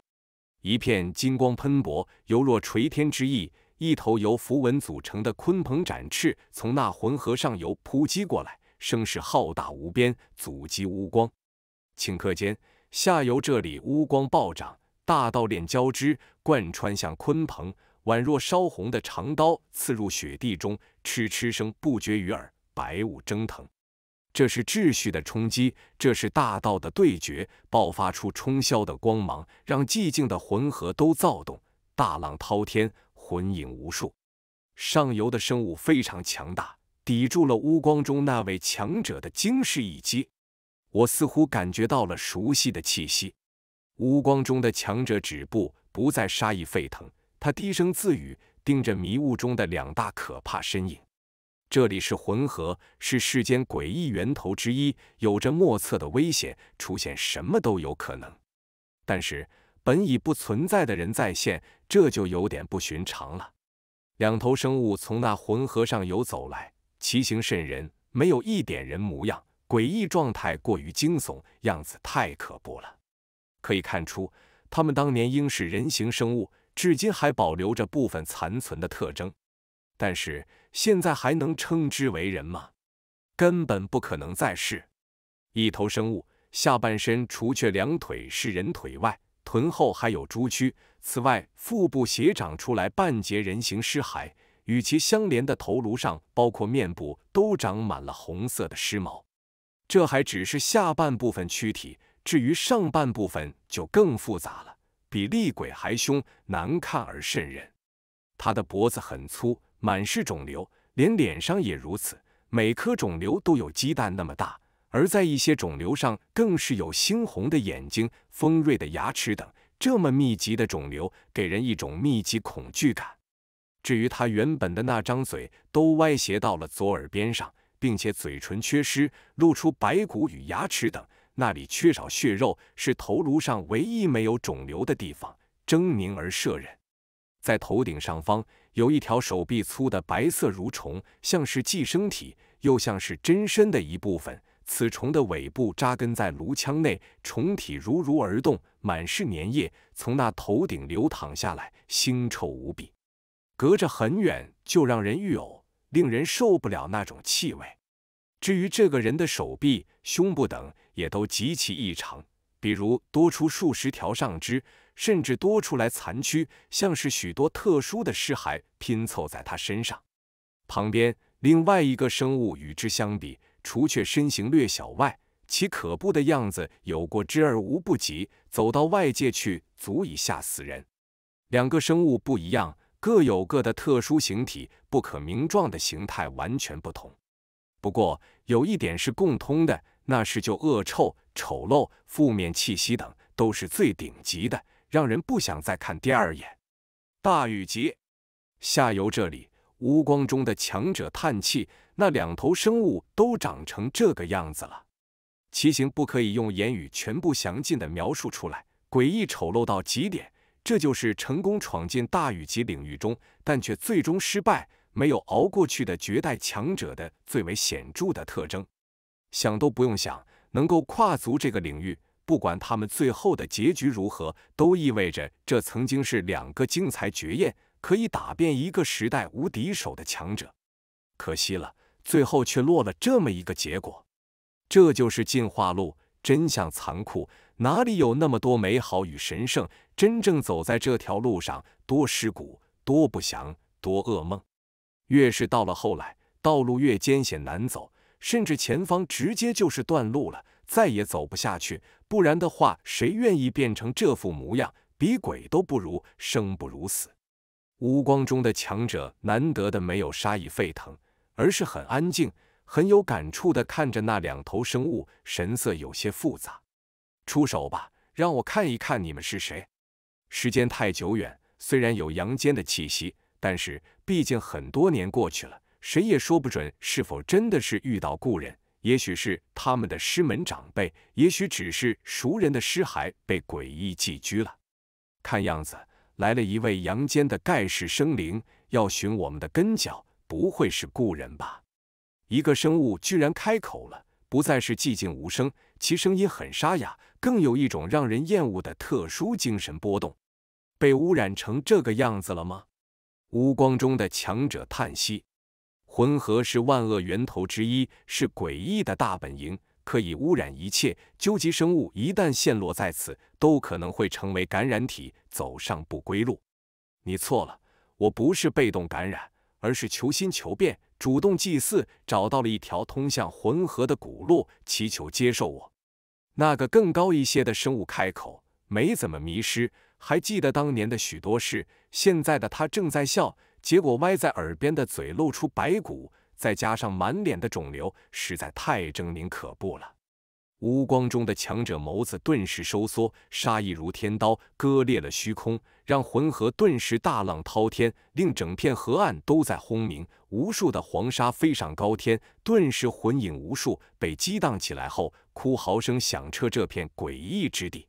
一片金光喷薄，犹若垂天之翼。一头由符文组成的鲲鹏展翅，从那浑河上游扑击过来，声势浩大无边，阻击乌光。顷刻间，下游这里乌光暴涨，大道链交织，贯穿向鲲鹏，宛若烧红的长刀刺入雪地中，嗤嗤声不绝于耳，白雾蒸腾。这是秩序的冲击，这是大道的对决，爆发出冲霄的光芒，让寂静的浑河都躁动，大浪滔天。魂影无数，上游的生物非常强大，抵住了乌光中那位强者的惊世一击。我似乎感觉到了熟悉的气息。乌光中的强者止步，不再杀意沸腾。他低声自语，盯着迷雾中的两大可怕身影。这里是浑河，是世间诡异源头之一，有着莫测的危险，出现什么都有可能。但是。本已不存在的人再现，这就有点不寻常了。两头生物从那浑河上游走来，其形甚人，没有一点人模样，诡异状态过于惊悚，样子太可怖了。可以看出，他们当年应是人形生物，至今还保留着部分残存的特征。但是现在还能称之为人吗？根本不可能再是。一头生物下半身除却两腿是人腿外，臀后还有猪躯，此外腹部斜长出来半截人形尸骸，与其相连的头颅上，包括面部，都长满了红色的尸毛。这还只是下半部分躯体，至于上半部分就更复杂了，比厉鬼还凶，难看而渗人。他的脖子很粗，满是肿瘤，连脸上也如此，每颗肿瘤都有鸡蛋那么大。而在一些肿瘤上，更是有猩红的眼睛、锋锐的牙齿等。这么密集的肿瘤，给人一种密集恐惧感。至于他原本的那张嘴，都歪斜到了左耳边上，并且嘴唇缺失，露出白骨与牙齿等，那里缺少血肉，是头颅上唯一没有肿瘤的地方，狰狞而摄人。在头顶上方，有一条手臂粗的白色蠕虫，像是寄生体，又像是真身的一部分。此虫的尾部扎根在颅腔内，虫体如如而动，满是粘液，从那头顶流淌下来，腥臭无比，隔着很远就让人欲呕，令人受不了那种气味。至于这个人的手臂、胸部等，也都极其异常，比如多出数十条上肢，甚至多出来残躯，像是许多特殊的尸骸拼凑在他身上。旁边另外一个生物与之相比。除却身形略小外，其可怖的样子有过之而无不及。走到外界去，足以吓死人。两个生物不一样，各有各的特殊形体，不可名状的形态完全不同。不过有一点是共通的，那是就恶臭、丑陋、负面气息等，都是最顶级的，让人不想再看第二眼。大雨节下游这里，乌光中的强者叹气。那两头生物都长成这个样子了，其形不可以用言语全部详尽的描述出来，诡异丑陋到极点。这就是成功闯进大雨级领域中，但却最终失败、没有熬过去的绝代强者的最为显著的特征。想都不用想，能够跨足这个领域，不管他们最后的结局如何，都意味着这曾经是两个精彩绝艳、可以打遍一个时代无敌手的强者。可惜了。最后却落了这么一个结果，这就是进化路，真相残酷，哪里有那么多美好与神圣？真正走在这条路上，多尸骨，多不祥，多噩梦。越是到了后来，道路越艰险难走，甚至前方直接就是断路了，再也走不下去。不然的话，谁愿意变成这副模样？比鬼都不如，生不如死。无光中的强者难得的没有杀意沸腾，而是很安静、很有感触的看着那两头生物，神色有些复杂。出手吧，让我看一看你们是谁。时间太久远，虽然有阳间的气息，但是毕竟很多年过去了，谁也说不准是否真的是遇到故人。也许是他们的师门长辈，也许只是熟人的尸骸被诡异寄居了。看样子来了一位阳间的盖世生灵，要寻我们的根脚，不会是故人吧？一个生物居然开口了，不再是寂静无声，其声音很沙哑，更有一种让人厌恶的特殊精神波动。被污染成这个样子了吗？无光中的强者叹息。浑河是万恶源头之一，是诡异的大本营，可以污染一切。究极生物一旦陷落在此，都可能会成为感染体，走上不归路。你错了，我不是被动感染，而是求新求变，主动祭祀，找到了一条通向浑河的古路，祈求接受我。那个更高一些的生物开口，没怎么迷失，还记得当年的许多事。现在的他正在笑。结果歪在耳边的嘴露出白骨，再加上满脸的肿瘤，实在太狰狞可怖了。乌光中的强者眸子顿时收缩，杀意如天刀，割裂了虚空，让浑河顿时大浪滔天，令整片河岸都在轰鸣。无数的黄沙飞上高天，顿时魂影无数，被激荡起来后，哭嚎声响彻这片诡异之地。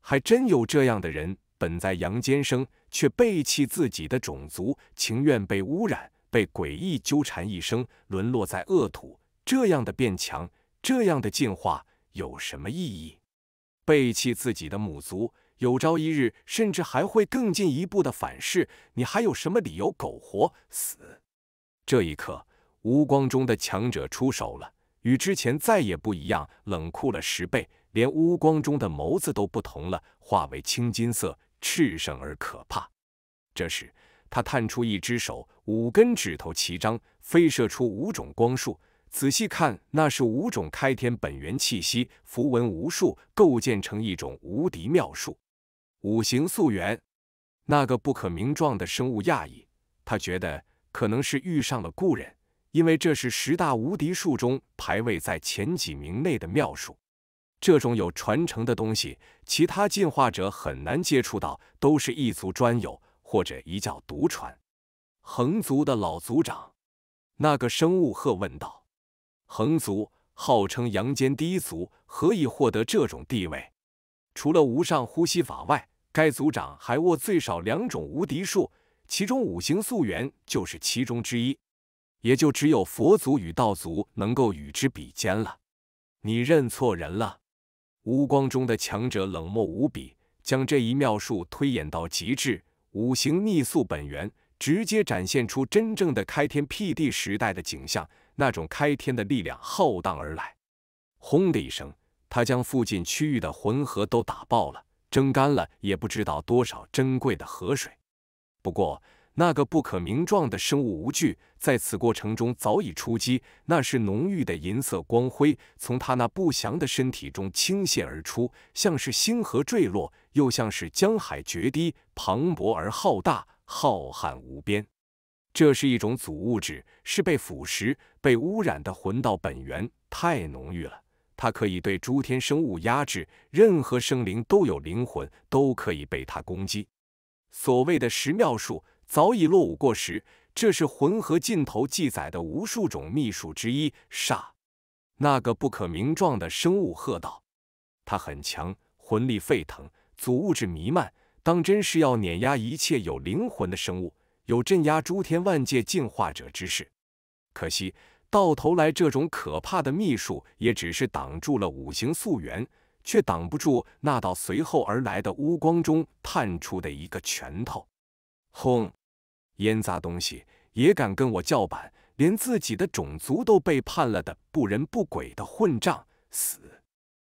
还真有这样的人。本在阳间生，却背弃自己的种族，情愿被污染、被诡异纠缠一生，沦落在恶土。这样的变强，这样的进化，有什么意义？背弃自己的母族，有朝一日甚至还会更进一步的反噬。你还有什么理由苟活死？这一刻，无光中的强者出手了，与之前再也不一样，冷酷了十倍，连乌光中的眸子都不同了，化为青金色。炽盛而可怕。这时，他探出一只手，五根指头齐张，飞射出五种光束。仔细看，那是五种开天本源气息，符文无数，构建成一种无敌妙术。五行溯源。那个不可名状的生物讶异，他觉得可能是遇上了故人，因为这是十大无敌术中排位在前几名内的妙术。这种有传承的东西，其他进化者很难接触到，都是一族专有或者一教独传。恒族的老族长，那个生物鹤问道：“恒族号称阳间第一族，何以获得这种地位？除了无上呼吸法外，该族长还握最少两种无敌术，其中五行溯源就是其中之一，也就只有佛族与道族能够与之比肩了。你认错人了。”无光中的强者冷漠无比，将这一妙术推演到极致。五行逆溯本源，直接展现出真正的开天辟地时代的景象。那种开天的力量浩荡而来，轰的一声，他将附近区域的浑河都打爆了，蒸干了也不知道多少珍贵的河水。不过，那个不可名状的生物无惧，在此过程中早已出击。那是浓郁的银色光辉，从他那不祥的身体中倾泻而出，像是星河坠落，又像是江海决堤，磅礴而浩大，浩瀚无边。这是一种祖物质，是被腐蚀、被污染的魂道本源，太浓郁了。它可以对诸天生物压制，任何生灵都有灵魂，都可以被它攻击。所谓的十妙术。早已落伍过时，这是浑河尽头记载的无数种秘术之一。煞，那个不可名状的生物喝道：“他很强，魂力沸腾，祖物质弥漫，当真是要碾压一切有灵魂的生物，有镇压诸天万界进化者之势。可惜，到头来这种可怕的秘术，也只是挡住了五行溯源，却挡不住那道随后而来的乌光中探出的一个拳头。轰！”烟杂东西也敢跟我叫板，连自己的种族都背叛了的不人不鬼的混账，死！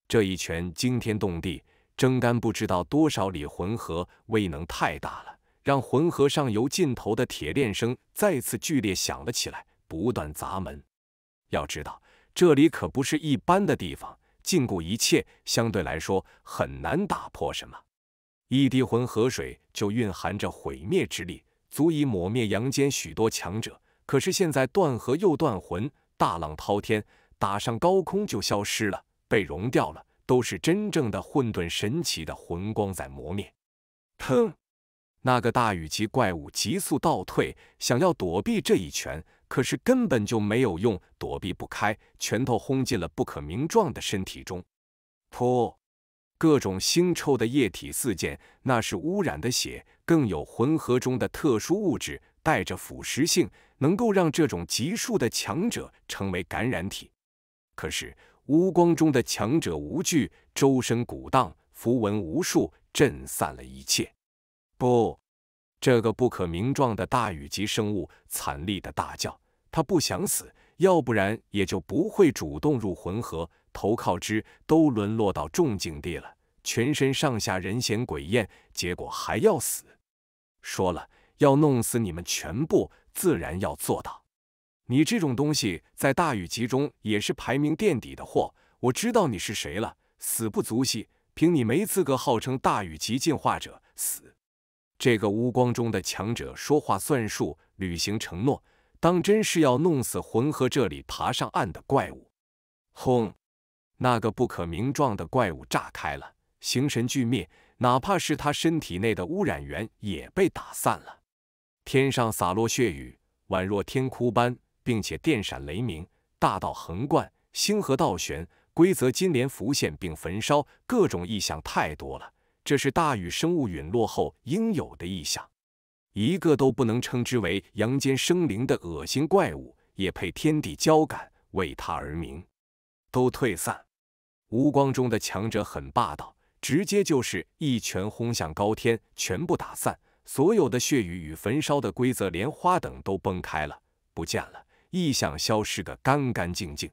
这一拳惊天动地，蒸干不知道多少里浑河，威能太大了，让浑河上游尽头的铁链声再次剧烈响了起来，不断砸门。要知道，这里可不是一般的地方，禁锢一切，相对来说很难打破什么。一滴浑河水就蕴含着毁灭之力，足以抹灭阳间许多强者。可是现在断河又断魂，大浪滔天，打上高空就消失了，被融掉了，都是真正的混沌神奇的魂光在磨灭。砰！那个大雨级怪物急速倒退，想要躲避这一拳，可是根本就没有用，躲避不开，拳头轰进了不可名状的身体中。噗！各种腥臭的液体四溅，那是污染的血，更有浑河中的特殊物质，带着腐蚀性，能够让这种极数的强者成为感染体。可是乌光中的强者无惧，周身鼓荡，符文无数，震散了一切。不，这个不可名状的大羽级生物惨厉的大叫：“他不想死，要不然也就不会主动入浑河投靠之。都沦落到重境地了，全身上下人嫌鬼厌，结果还要死。说了要弄死你们全部，自然要做到。你这种东西在大羽级中也是排名垫底的货。我知道你是谁了，死不足惜，凭你没资格号称大羽级进化者，死！”这个乌光中的强者说话算数，履行承诺，当真是要弄死浑河这里爬上岸的怪物。轰！那个不可名状的怪物炸开了，形神俱灭，哪怕是他身体内的污染源也被打散了。天上洒落血雨，宛若天哭般，并且电闪雷鸣，大道横贯，星河倒悬，规则金莲浮现并焚烧，各种异象太多了。这是大禹生物陨落后应有的异象，一个都不能称之为阳间生灵的恶心怪物，也配天地交感，为他而鸣。都退散！无光中的强者很霸道，直接就是一拳轰向高天，全部打散。所有的血雨与焚烧的规则莲花等都崩开了，不见了，异象消失个干干净净。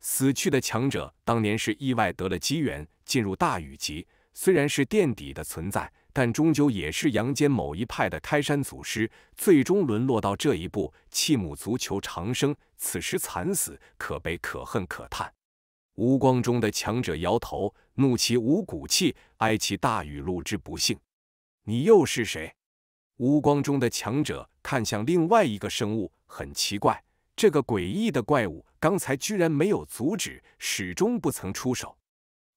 死去的强者当年是意外得了机缘，进入大禹级。虽然是垫底的存在，但终究也是阳间某一派的开山祖师，最终沦落到这一步，弃母足求长生，此时惨死，可悲可恨可叹。无光中的强者摇头，怒其无骨气，哀其大雨露之不幸。你又是谁？无光中的强者看向另外一个生物，很奇怪，这个诡异的怪物刚才居然没有阻止，始终不曾出手。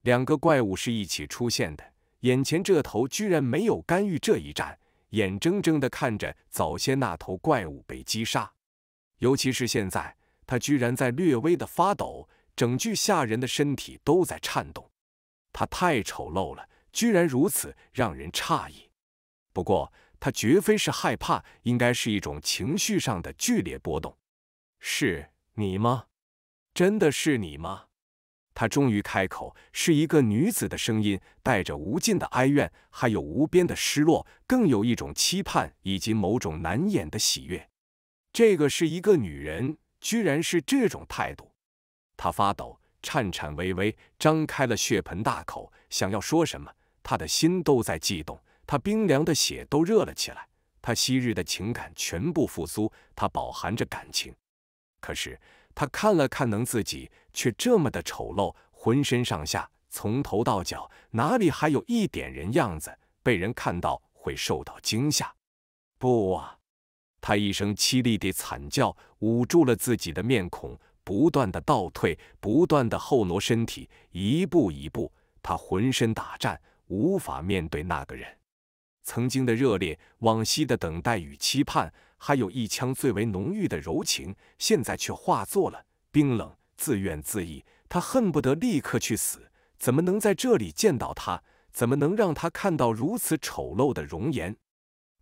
两个怪物是一起出现的，眼前这头居然没有干预这一战，眼睁睁地看着早先那头怪物被击杀。尤其是现在，他居然在略微的发抖，整具吓人的身体都在颤动。他太丑陋了，居然如此让人诧异。不过他绝非是害怕，应该是一种情绪上的剧烈波动。是你吗？真的是你吗？他终于开口，是一个女子的声音，带着无尽的哀怨，还有无边的失落，更有一种期盼以及某种难掩的喜悦。这个是一个女人，居然是这种态度。他发抖，颤颤巍巍，张开了血盆大口，想要说什么，他的心都在悸动，他冰凉的血都热了起来，他昔日的情感全部复苏，他饱含着感情，可是。他看了看能自己，却这么的丑陋，浑身上下从头到脚哪里还有一点人样子？被人看到会受到惊吓。不啊！他一声凄厉的惨叫，捂住了自己的面孔，不断的倒退，不断的后挪身体，一步一步，他浑身打颤，无法面对那个人。曾经的热烈，往昔的等待与期盼。还有一腔最为浓郁的柔情，现在却化作了冰冷、自怨自艾。他恨不得立刻去死，怎么能在这里见到他？怎么能让他看到如此丑陋的容颜？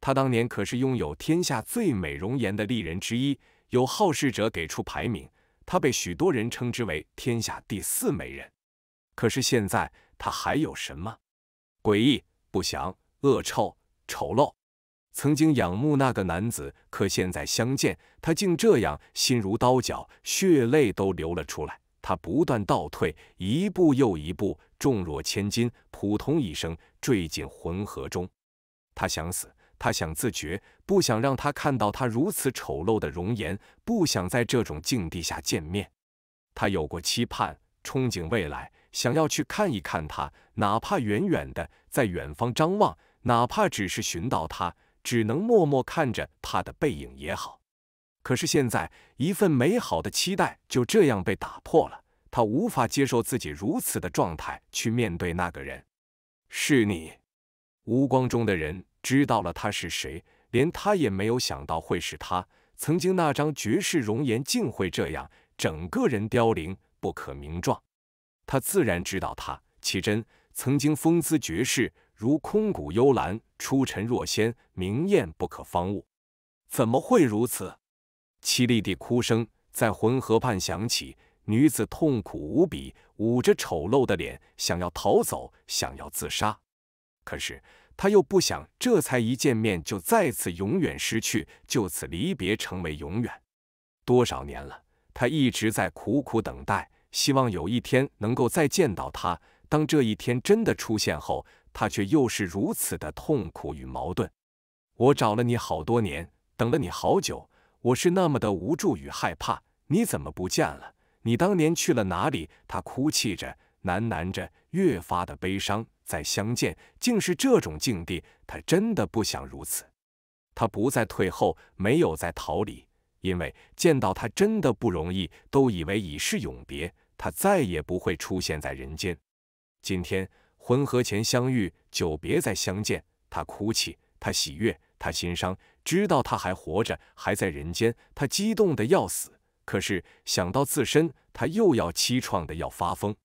他当年可是拥有天下最美容颜的丽人之一，有好事者给出排名，她被许多人称之为天下第四美人。可是现在，她还有什么？诡异、不祥、恶臭、丑陋。曾经仰慕那个男子，可现在相见，他竟这样，心如刀绞，血泪都流了出来。他不断倒退，一步又一步，重若千斤，扑通一声坠进浑河中。他想死，他想自觉，不想让他看到他如此丑陋的容颜，不想在这种境地下见面。他有过期盼，憧憬未来，想要去看一看他，哪怕远远的在远方张望，哪怕只是寻到他，只能默默看着他的背影也好。可是现在，一份美好的期待就这样被打破了。他无法接受自己如此的状态去面对那个人。是你，无光中的人知道了他是谁，连他也没有想到会是他。曾经那张绝世容颜竟会这样，整个人凋零，不可名状。他自然知道他，奇珍曾经风姿绝世，如空谷幽兰，出尘若仙，明艳不可方物。怎么会如此？凄厉的哭声在浑河畔响起。女子痛苦无比，捂着丑陋的脸，想要逃走，想要自杀。可是他又不想，这才一见面就再次永远失去，就此离别成为永远。多少年了，他一直在苦苦等待，希望有一天能够再见到他。当这一天真的出现后，他却又是如此的痛苦与矛盾。我找了你好多年，等了你好久，我是那么的无助与害怕，你怎么不见了？你当年去了哪里？他哭泣着，喃喃着，越发的悲伤。再相见，竟是这种境地。他真的不想如此。他不再退后，没有再逃离，因为见到他真的不容易。都以为已是永别，他再也不会出现在人间。今天浑河前相遇，久别再相见。他哭泣，他喜悦，他心伤，知道他还活着，还在人间。他激动的要死。可是想到自身，他又要凄怆的要发疯。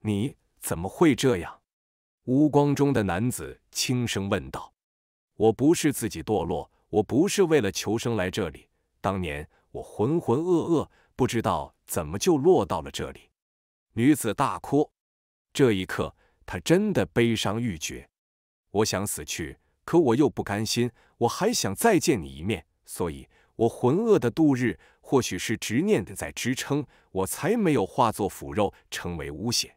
你怎么会这样？乌光中的男子轻声问道：“我不是自己堕落，我不是为了求生来这里。当年我浑浑噩噩，不知道怎么就落到了这里。”女子大哭。这一刻，她真的悲伤欲绝。我想死去，可我又不甘心，我还想再见你一面，所以我浑噩的度日。或许是执念的在支撑，我才没有化作腐肉，成为污血。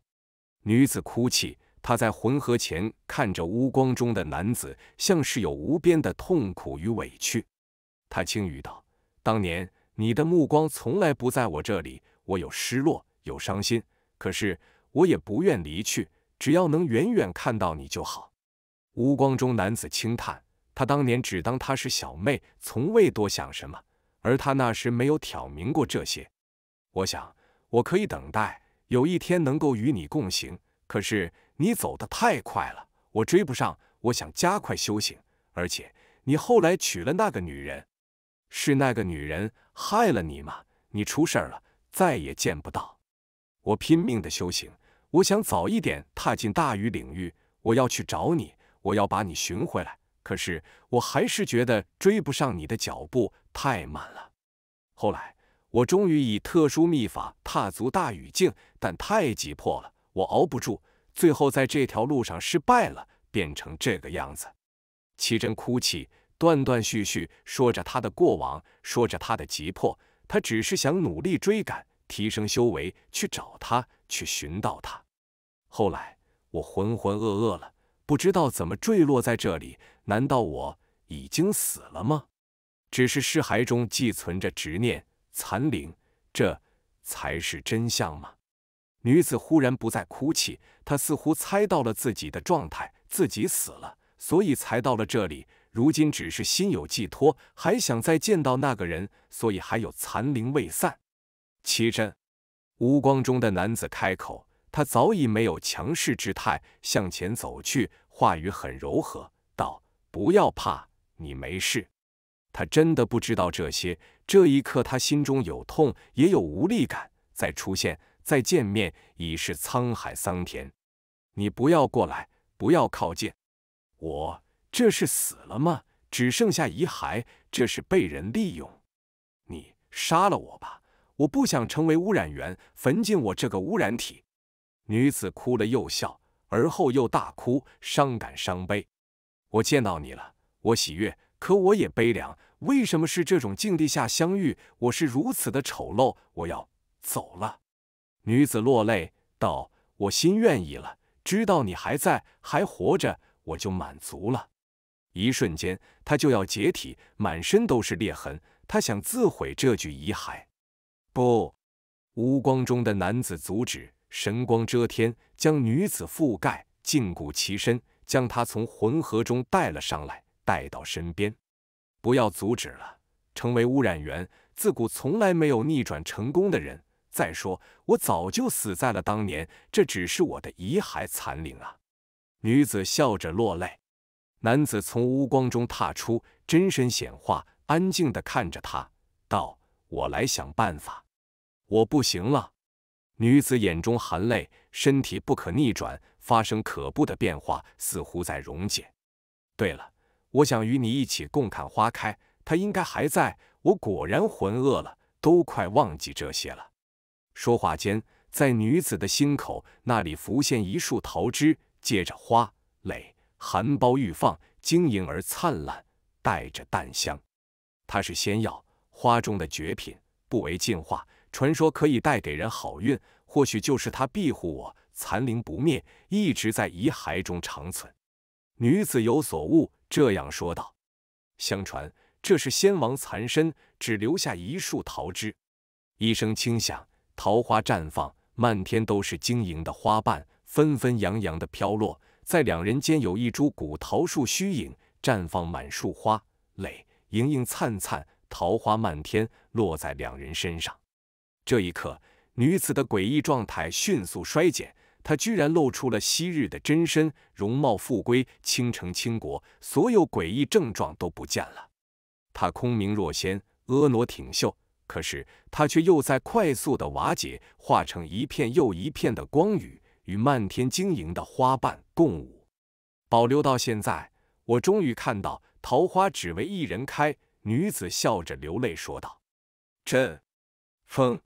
女子哭泣，他在浑河前看着乌光中的男子，像是有无边的痛苦与委屈。他轻语道：“当年你的目光从来不在我这里，我有失落，有伤心，可是我也不愿离去，只要能远远看到你就好。”乌光中男子轻叹：“他当年只当她是小妹，从未多想什么。”而他那时没有挑明过这些，我想我可以等待，有一天能够与你共行。可是你走得太快了，我追不上。我想加快修行，而且你后来娶了那个女人，是那个女人害了你吗？你出事了，再也见不到。我拼命的修行，我想早一点踏进大禹领域。我要去找你，我要把你寻回来。可是我还是觉得追不上你的脚步，太慢了。后来我终于以特殊秘法踏足大禹境，但太急迫了，我熬不住，最后在这条路上失败了，变成这个样子。齐真哭泣，断断续续说着他的过往，说着他的急迫。他只是想努力追赶，提升修为，去找他，去寻到他。后来我浑浑噩噩了。不知道怎么坠落在这里？难道我已经死了吗？只是尸骸中寄存着执念残灵，这才是真相吗？女子忽然不再哭泣，她似乎猜到了自己的状态，自己死了，所以才到了这里。如今只是心有寄托，还想再见到那个人，所以还有残灵未散。七真，乌光中的男子开口。他早已没有强势之态，向前走去，话语很柔和，道：“不要怕，你没事。”他真的不知道这些。这一刻，他心中有痛，也有无力感。再出现，再见面，已是沧海桑田。你不要过来，不要靠近。我这是死了吗？只剩下遗骸，这是被人利用。你杀了我吧，我不想成为污染源，焚尽我这个污染体。女子哭了又笑，而后又大哭，伤感伤悲。我见到你了，我喜悦，可我也悲凉。为什么是这种境地下相遇？我是如此的丑陋，我要走了。女子落泪道：“我心愿意了，知道你还在，还活着，我就满足了。”一瞬间，他就要解体，满身都是裂痕。他想自毁这具遗骸，不，乌光中的男子阻止，神光遮天，将女子覆盖，禁锢其身，将她从浑河中带了上来，带到身边。不要阻止了，成为污染源，自古从来没有逆转成功的人。再说，我早就死在了当年，这只是我的遗骸残灵啊！女子笑着落泪。男子从乌光中踏出，真身显化。安静地看着他，道：“我来想办法。”我不行了。女子眼中含泪，身体不可逆转，发生可怖的变化，似乎在溶解。对了，我想与你一起共看花开。他应该还在。我果然浑噩了，都快忘记这些了。说话间，在女子的心口那里浮现一束桃枝，接着花蕾含苞欲放，晶莹而灿烂，带着淡香。它是仙药，花中的绝品，不为进化。传说可以带给人好运，或许就是它庇护我，残灵不灭，一直在遗骸中长存。女子有所悟，这样说道：“相传这是仙王残身，只留下一束桃枝。”一声轻响，桃花绽放，漫天都是晶莹的花瓣，纷纷扬扬的飘落。在两人间有一株古桃树虚影，绽放满树花蕾。莹莹灿灿，桃花漫天，落在两人身上。这一刻，女子的诡异状态迅速衰减，她居然露出了昔日的真身，容貌复归，倾城倾国，所有诡异症状都不见了。她空明若仙，婀娜挺秀，可是它却又在快速的瓦解，化成一片又一片的光雨，与漫天晶莹的花瓣共舞。保留到现在，我终于看到。桃花只为一人开，女子笑着流泪说道：“朕风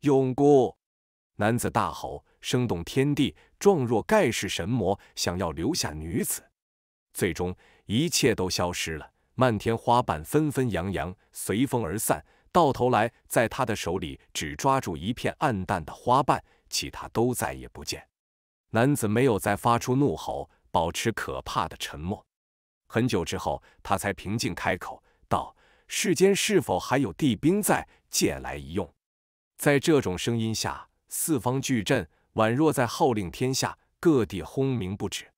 永固。”男子大吼，声动天地，状若盖世神魔，想要留下女子。最终，一切都消失了，漫天花瓣纷纷扬扬，随风而散。到头来，在他的手里只抓住一片暗淡的花瓣，其他都再也不见。男子没有再发出怒吼，保持可怕的沉默。很久之后，他才平静开口道：“世间是否还有地兵在？借来一用。”在这种声音下，四方巨震，宛若在号令天下，各地轰鸣不止。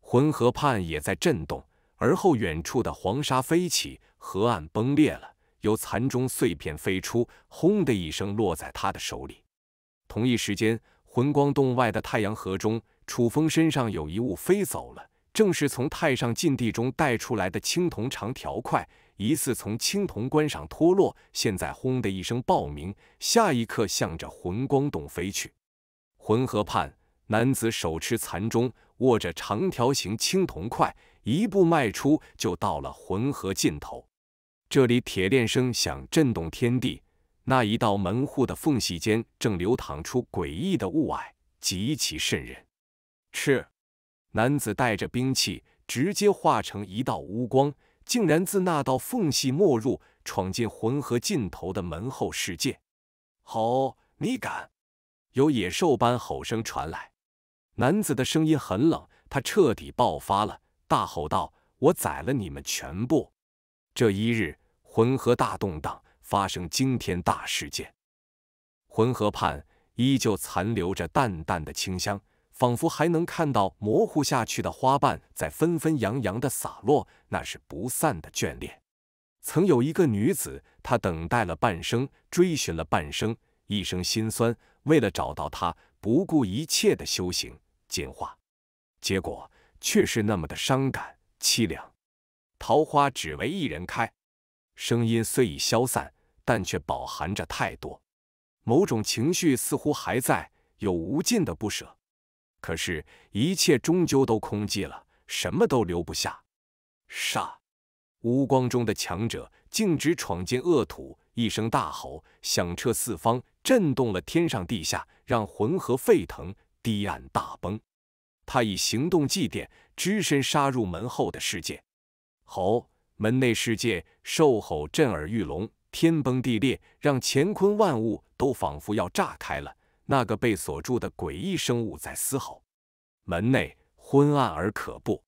浑河畔也在震动，而后远处的黄沙飞起，河岸崩裂了，有残钟碎片飞出，轰的一声落在他的手里。同一时间，魂光洞外的太阳河中，楚风身上有一物飞走了。正是从太上禁地中带出来的青铜长条块，疑似从青铜棺上脱落。现在轰的一声爆鸣，下一刻向着魂光洞飞去。浑河畔，男子手持残钟，握着长条形青铜块，一步迈出，就到了浑河尽头。这里铁链声响，震动天地。那一道门户的缝隙间，正流淌出诡异的雾霭，极其渗人。赤。男子带着兵器，直接化成一道乌光，竟然自那道缝隙没入，闯进浑河尽头的门后世界。吼！你敢！有野兽般吼声传来。男子的声音很冷，他彻底爆发了，大吼道：“我宰了你们全部！”这一日，浑河大动荡，发生惊天大事件。浑河畔依旧残留着淡淡的清香。仿佛还能看到模糊下去的花瓣在纷纷扬扬的洒落，那是不散的眷恋。曾有一个女子，她等待了半生，追寻了半生，一生心酸，为了找到他，不顾一切的修行进化，结果却是那么的伤感凄凉。桃花只为一人开，声音虽已消散，但却饱含着太多，某种情绪似乎还在，有无尽的不舍。可是，一切终究都空寂了，什么都留不下。杀！乌光中的强者径直闯进恶土，一声大吼，响彻四方，震动了天上地下，让浑河沸腾，堤岸大崩。他以行动祭奠，只身杀入门后的世界。吼！门内世界兽吼震耳欲聋，天崩地裂，让乾坤万物都仿佛要炸开了。那个被锁住的诡异生物在嘶吼，门内昏暗而可怖，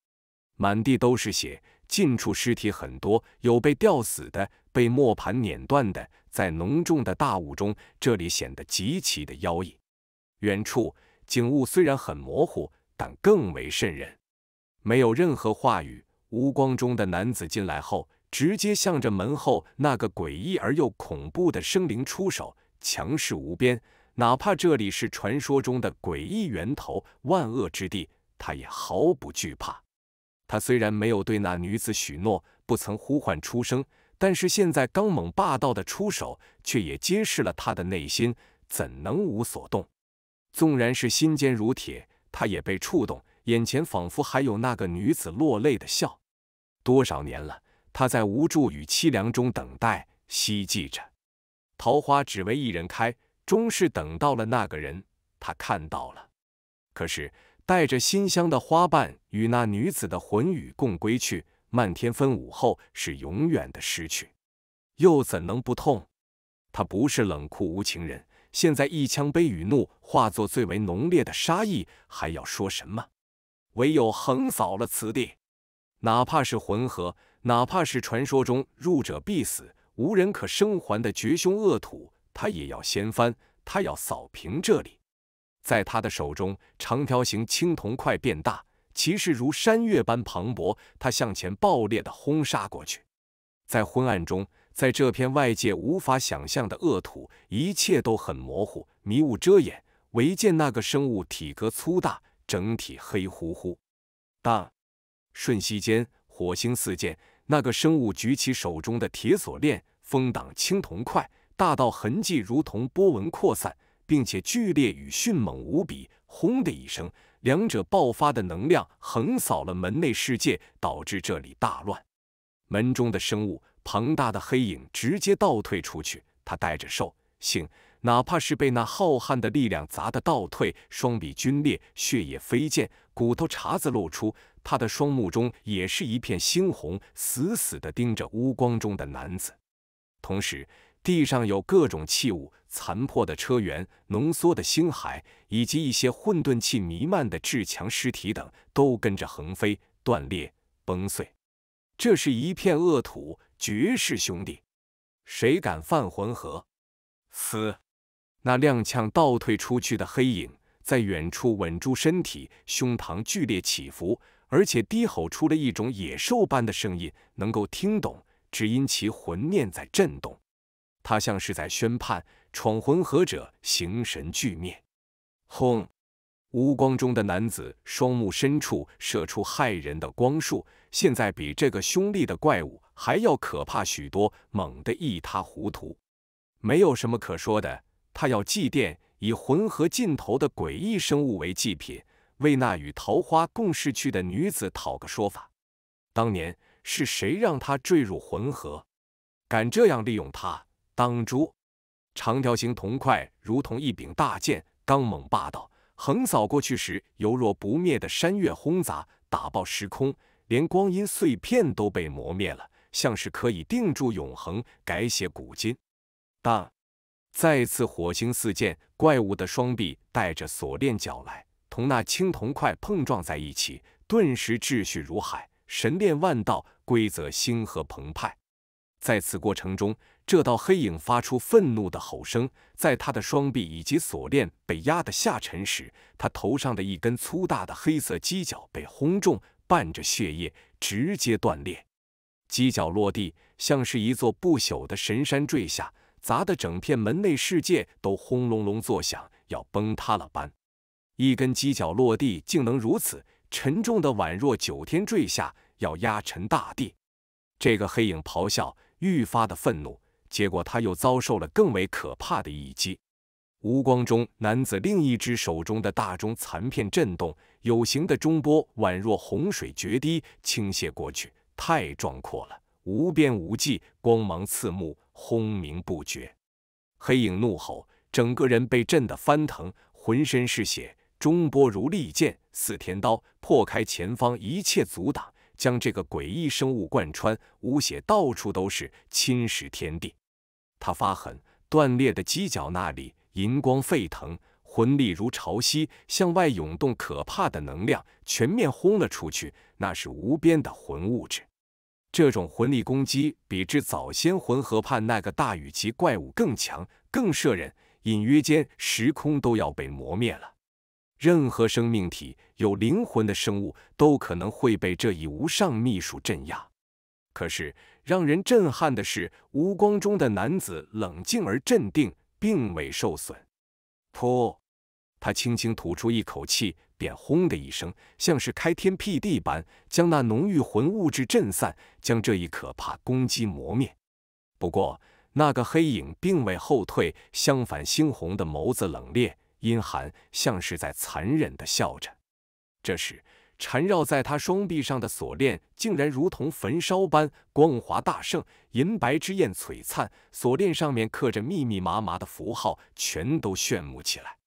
满地都是血，近处尸体很多，有被吊死的，被磨盘碾断的。在浓重的大雾中，这里显得极其的妖异。远处景物虽然很模糊，但更为瘆人。没有任何话语，无光中的男子进来后，直接向着门后那个诡异而又恐怖的生灵出手，强势无边。哪怕这里是传说中的诡异源头、万恶之地，他也毫不惧怕。他虽然没有对那女子许诺，不曾呼唤出声，但是现在刚猛霸道的出手，却也揭示了他的内心怎能无所动。纵然是心坚如铁，他也被触动。眼前仿佛还有那个女子落泪的笑。多少年了，他在无助与凄凉中等待、希冀着。桃花只为一人开，终是等到了那个人。他看到了，可是带着馨香的花瓣与那女子的魂与共归去，漫天分舞后是永远的失去，又怎能不痛？他不是冷酷无情人。现在一腔悲与怒化作最为浓烈的杀意，还要说什么？唯有横扫了此地，哪怕是浑河，哪怕是传说中入者必死、无人可生还的绝凶恶土，他也要掀翻，他要扫平这里。在他的手中，长条形青铜块变大，气势如山岳般磅礴，他向前爆裂的轰杀过去，在昏暗中。在这片外界无法想象的恶土，一切都很模糊，迷雾遮掩，唯见那个生物体格粗大，整体黑乎乎。当瞬息间，火星四溅，那个生物举起手中的铁锁链，封挡青铜块，大到痕迹如同波纹扩散，并且剧烈与迅猛无比。轰的一声，两者爆发的能量横扫了门内世界，导致这里大乱。门中的生物。庞大的黑影直接倒退出去，他带着兽性，哪怕是被那浩瀚的力量砸得倒退，双臂皲裂，血液飞溅，骨头茬子露出，他的双目中也是一片猩红，死死地盯着乌光中的男子。同时，地上有各种器物、残破的车辕、浓缩的星海，以及一些混沌气弥漫的至强尸体等，都跟着横飞、断裂、崩碎。这是一片恶土。绝世兄弟，谁敢犯浑河？死！那踉跄倒退出去的黑影，在远处稳住身体，胸膛剧烈起伏，而且低吼出了一种野兽般的声音，能够听懂，只因其魂念在震动。他像是在宣判：闯魂河者，形神俱灭！轰！乌光中的男子双目深处射出骇人的光束，现在比这个凶厉的怪物还要可怕许多，猛得一塌糊涂。没有什么可说的，他要祭奠以浑河尽头的诡异生物为祭品，为那与桃花共逝去的女子讨个说法。当年是谁让他坠入浑河？敢这样利用他？当诛！长条形铜块如同一柄大剑，刚猛霸道。横扫过去时，犹若不灭的山岳轰砸，打爆时空，连光阴碎片都被磨灭了，像是可以定住永恒，改写古今。当再次火星四溅，怪物的双臂带着锁链绞来，同那青铜块碰撞在一起，顿时秩序如海，神炼万道，规则星河澎湃。在此过程中，这道黑影发出愤怒的吼声。在他的双臂以及锁链被压得下沉时，他头上的一根粗大的黑色犄角被轰中，伴着血液直接断裂。犄角落地，像是一座不朽的神山坠下，砸得整片门内世界都轰隆隆作响，要崩塌了般。一根犄角落地，竟能如此沉重的，宛若九天坠下，要压沉大地。这个黑影咆哮。愈发的愤怒，结果他又遭受了更为可怕的一击。无光中，男子另一只手中的大钟残片震动，有形的钟波宛若洪水决堤倾泻过去，太壮阔了，无边无际，光芒刺目，轰鸣不绝。黑影怒吼，整个人被震得翻腾，浑身是血，中波如利剑，似天刀，破开前方一切阻挡。将这个诡异生物贯穿，污血到处都是，侵蚀天地。他发狠，断裂的犄角那里银光沸腾，魂力如潮汐向外涌动，可怕的能量全面轰了出去。那是无边的魂物质。这种魂力攻击比之早先魂河畔那个大羽级怪物更强、更摄人，隐约间时空都要被磨灭了。任何生命体有灵魂的生物都可能会被这一无上秘术镇压。可是让人震撼的是，无光中的男子冷静而镇定，并未受损。噗，他轻轻吐出一口气，便轰的一声，像是开天辟地般，将那浓郁魂物质震散，将这一可怕攻击磨灭。不过，那个黑影并未后退，相反，猩红的眸子冷冽。阴寒，像是在残忍的笑着。这时，缠绕在他双臂上的锁链竟然如同焚烧般光华大盛，银白之焰璀璨。锁链上面刻着密密麻麻的符号，全都炫目起来。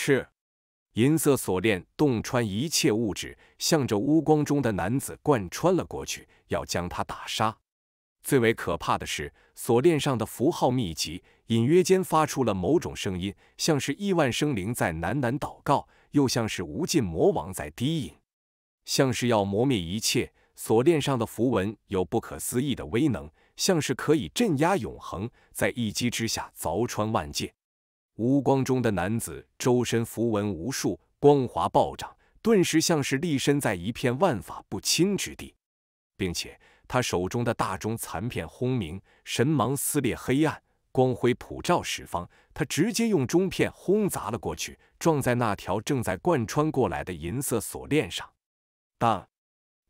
是银色锁链洞穿一切物质，向着乌光中的男子贯穿了过去，要将他打杀。最为可怕的是，锁链上的符号密集。隐约间发出了某种声音，像是亿万生灵在喃喃祷告，又像是无尽魔王在低吟，像是要磨灭一切。锁链上的符文有不可思议的威能，像是可以镇压永恒，在一击之下凿穿万界。无光中的男子周身符文无数，光华暴涨，顿时像是立身在一片万法不侵之地，并且他手中的大钟残片轰鸣，神芒撕裂黑暗。光辉普照十方，他直接用钟片轰砸了过去，撞在那条正在贯穿过来的银色锁链上。当，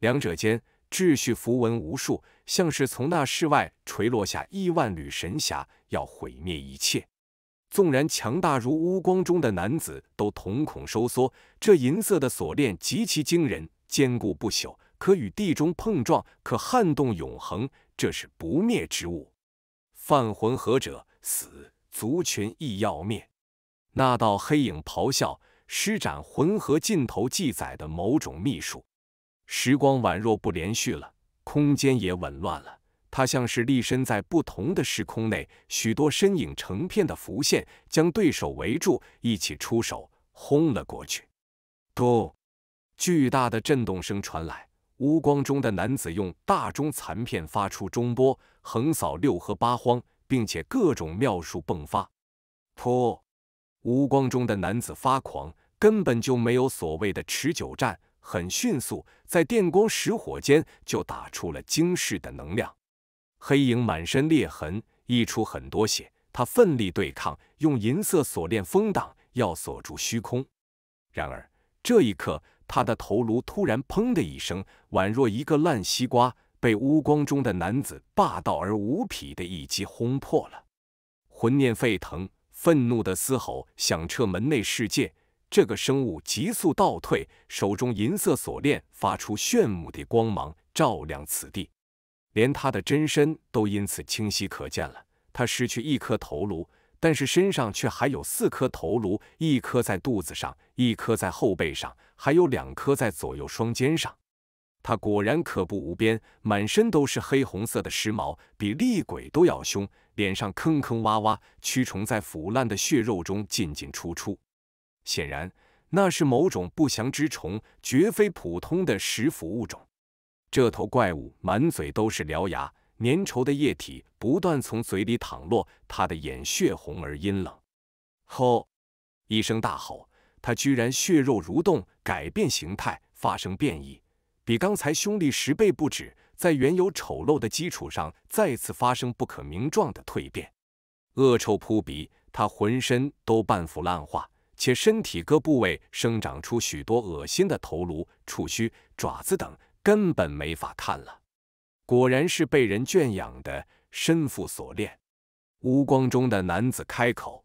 两者间秩序符文无数，像是从那室外垂落下亿万缕神霞，要毁灭一切。纵然强大如乌光中的男子都瞳孔收缩。这银色的锁链极其惊人，坚固不朽，可与地中碰撞，可撼动永恒。这是不灭之物。犯魂合者死，族群亦要灭。那道黑影咆哮，施展魂河尽头记载的某种秘术。时光宛若不连续了，空间也紊乱了。他像是立身在不同的时空内，许多身影成片的浮现，将对手围住，一起出手轰了过去。咚！巨大的震动声传来。乌光中的男子用大钟残片发出钟波，横扫六合八荒，并且各种妙术迸发。噗！乌光中的男子发狂，根本就没有所谓的持久战，很迅速，在电光石火间就打出了惊世的能量。黑影满身裂痕，溢出很多血，他奋力对抗，用银色锁链封挡，要锁住虚空。然而这一刻。他的头颅突然“砰”的一声，宛若一个烂西瓜，被乌光中的男子霸道而无匹的一击轰破了。魂念沸腾，愤怒的嘶吼响彻门内世界。这个生物急速倒退，手中银色锁链发出炫目的光芒，照亮此地，连他的真身都因此清晰可见了。他失去一颗头颅。但是身上却还有四颗头颅，一颗在肚子上，一颗在后背上，还有两颗在左右双肩上。他果然可怖无边，满身都是黑红色的尸毛，比厉鬼都要凶。脸上坑坑洼洼，蛆虫在腐烂的血肉中进进出出。显然，那是某种不祥之虫，绝非普通的食腐物种。这头怪物满嘴都是獠牙。粘稠的液体不断从嘴里淌落，他的眼血红而阴冷。吼！一声大吼，他居然血肉蠕动，改变形态，发生变异，比刚才凶厉十倍不止。在原有丑陋的基础上，再次发生不可名状的蜕变。恶臭扑鼻，他浑身都半腐烂化，且身体各部位生长出许多恶心的头颅、触须、爪子等，根本没法看了。果然是被人圈养的，身负锁链。乌光中的男子开口：“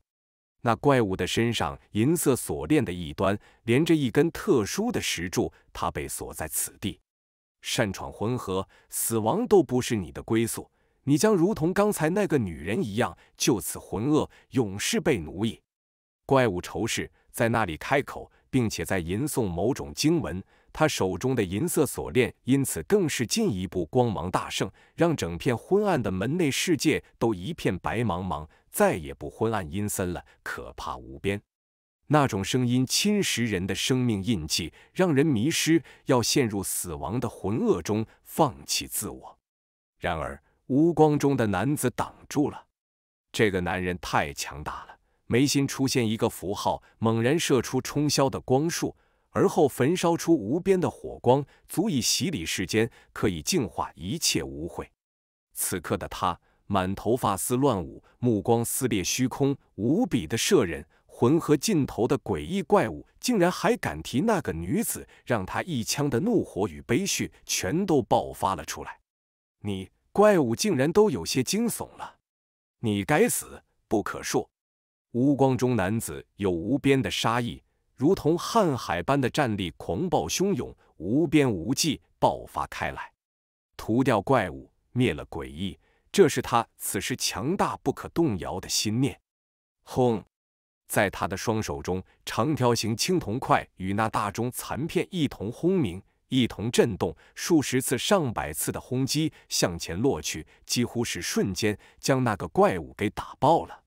那怪物的身上银色锁链的一端连着一根特殊的石柱，它被锁在此地。擅闯魂河，死亡都不是你的归宿。你将如同刚才那个女人一样，就此浑噩，永世被奴役。”怪物仇视在那里开口，并且在吟诵某种经文。他手中的银色锁链因此更是进一步光芒大盛，让整片昏暗的门内世界都一片白茫茫，再也不昏暗阴森了，可怕无边。那种声音侵蚀人的生命印记，让人迷失，要陷入死亡的浑噩中，放弃自我。然而无光中的男子挡住了。这个男人太强大了，眉心出现一个符号，猛然射出冲霄的光束，而后焚烧出无边的火光，足以洗礼世间，可以净化一切污秽。此刻的他，满头发丝乱舞，目光撕裂虚空，无比的摄人。浑河尽头的诡异怪物，竟然还敢提那个女子，让他一腔的怒火与悲绪全都爆发了出来。你怪物竟然都有些惊悚了，你该死，不可恕！乌光中男子有无边的杀意，如同瀚海般的战力，狂暴汹涌，无边无际爆发开来，屠掉怪物，灭了诡异，这是他此时强大不可动摇的心念。轰！在他的双手中，长条形青铜块与那大钟残片一同轰鸣，一同震动，数十次、上百次的轰击向前落去，几乎是瞬间将那个怪物给打爆了。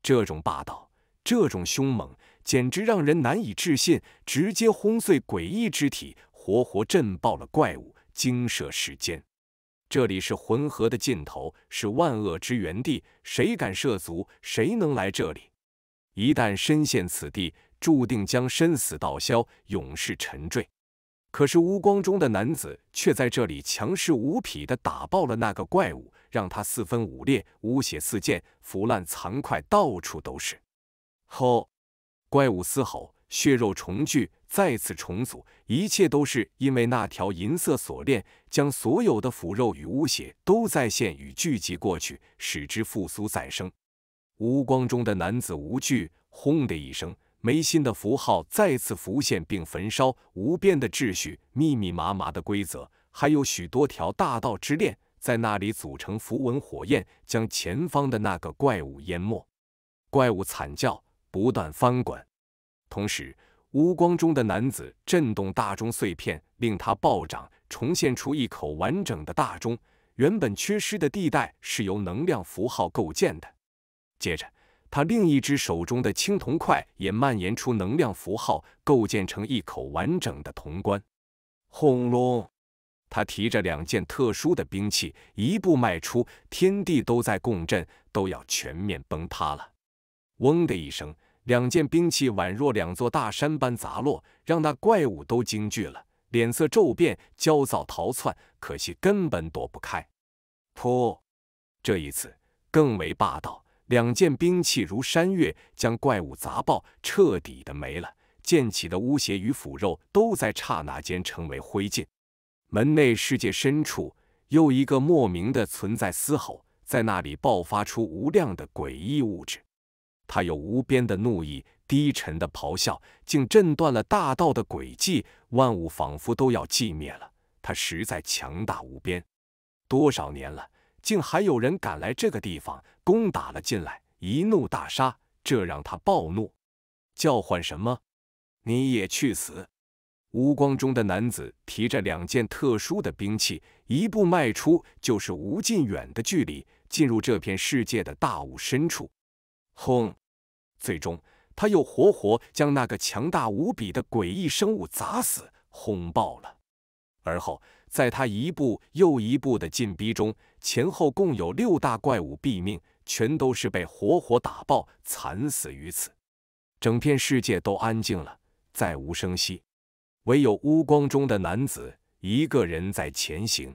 这种霸道，这种凶猛，简直让人难以置信！直接轰碎诡异之体，活活震爆了怪物，惊慑世间。这里是浑河的尽头，是万恶之源地，谁敢涉足，谁能来这里？一旦身陷此地，注定将身死道消，永世沉坠。可是乌光中的男子却在这里强势无匹的打爆了那个怪物，让他四分五裂，污血四溅，腐烂残块到处都是。吼！怪物嘶吼，血肉重聚，再次重组，一切都是因为那条银色锁链将所有的腐肉与污血都再现与聚集过去，使之复苏再生。无光中的男子无惧，轰的一声，眉心的符号再次浮现并焚烧。无边的秩序，密密麻麻的规则，还有许多条大道之链，在那里组成符文火焰，将前方的那个怪物淹没。怪物惨叫，不断翻滚，同时无光中的男子震动大钟碎片，令它暴涨，重现出一口完整的大钟。原本缺失的地带是由能量符号构建的。接着，他另一只手中的青铜块也蔓延出能量符号，构建成一口完整的铜棺。轰隆！他提着两件特殊的兵器，一步迈出，天地都在共振，都要全面崩塌了。嗡的一声，两件兵器宛若两座大山般砸落，让那怪物都惊惧了，脸色骤变，焦躁逃窜，可惜根本躲不开。噗！这一次更为霸道。两件兵器如山岳，将怪物砸爆，彻底的没了。溅起的污血与腐肉都在刹那间成为灰烬。门内世界深处，又一个莫名的存在嘶吼，在那里爆发出无量的诡异物质。他有无边的怒意，低沉的咆哮，竟震断了大道的轨迹，万物仿佛都要寂灭了。他实在强大无边。多少年了？竟还有人敢来这个地方攻打了进来，一怒大杀，这让他暴怒，叫唤什么？你也去死！无光中的男子提着两件特殊的兵器，一步迈出就是无尽远的距离，进入这片世界的大雾深处。轰！最终，他又活活将那个强大无比的诡异生物砸死，轰爆了。而后。在他一步又一步的进逼中，前后共有六大怪物毙命，全都是被活活打爆，惨死于此。整片世界都安静了，再无声息，唯有乌光中的男子一个人在前行。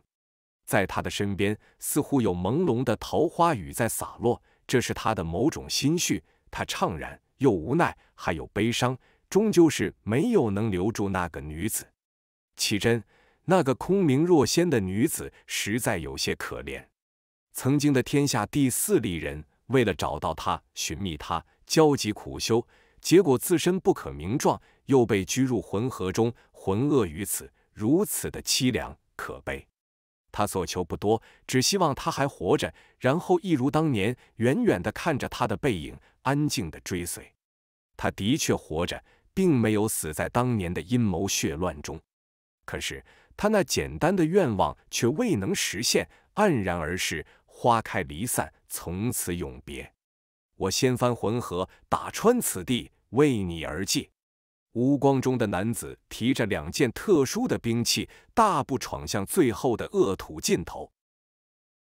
在他的身边，似乎有朦胧的桃花雨在洒落，这是他的某种心绪。他怅然又无奈，还有悲伤，终究是没有能留住那个女子。奇珍。那个空明若仙的女子实在有些可怜。曾经的天下第四丽人，为了找到她、寻觅她，焦急苦修，结果自身不可名状，又被拘入浑河中，浑噩于此，如此的凄凉可悲。他所求不多，只希望她还活着，然后一如当年，远远的看着他的背影，安静的追随。他的确活着，并没有死在当年的阴谋血乱中。可是。他那简单的愿望却未能实现，黯然而逝，花开离散，从此永别。我掀翻浑河，打穿此地，为你而祭。乌光中的男子提着两件特殊的兵器，大步闯向最后的恶土尽头。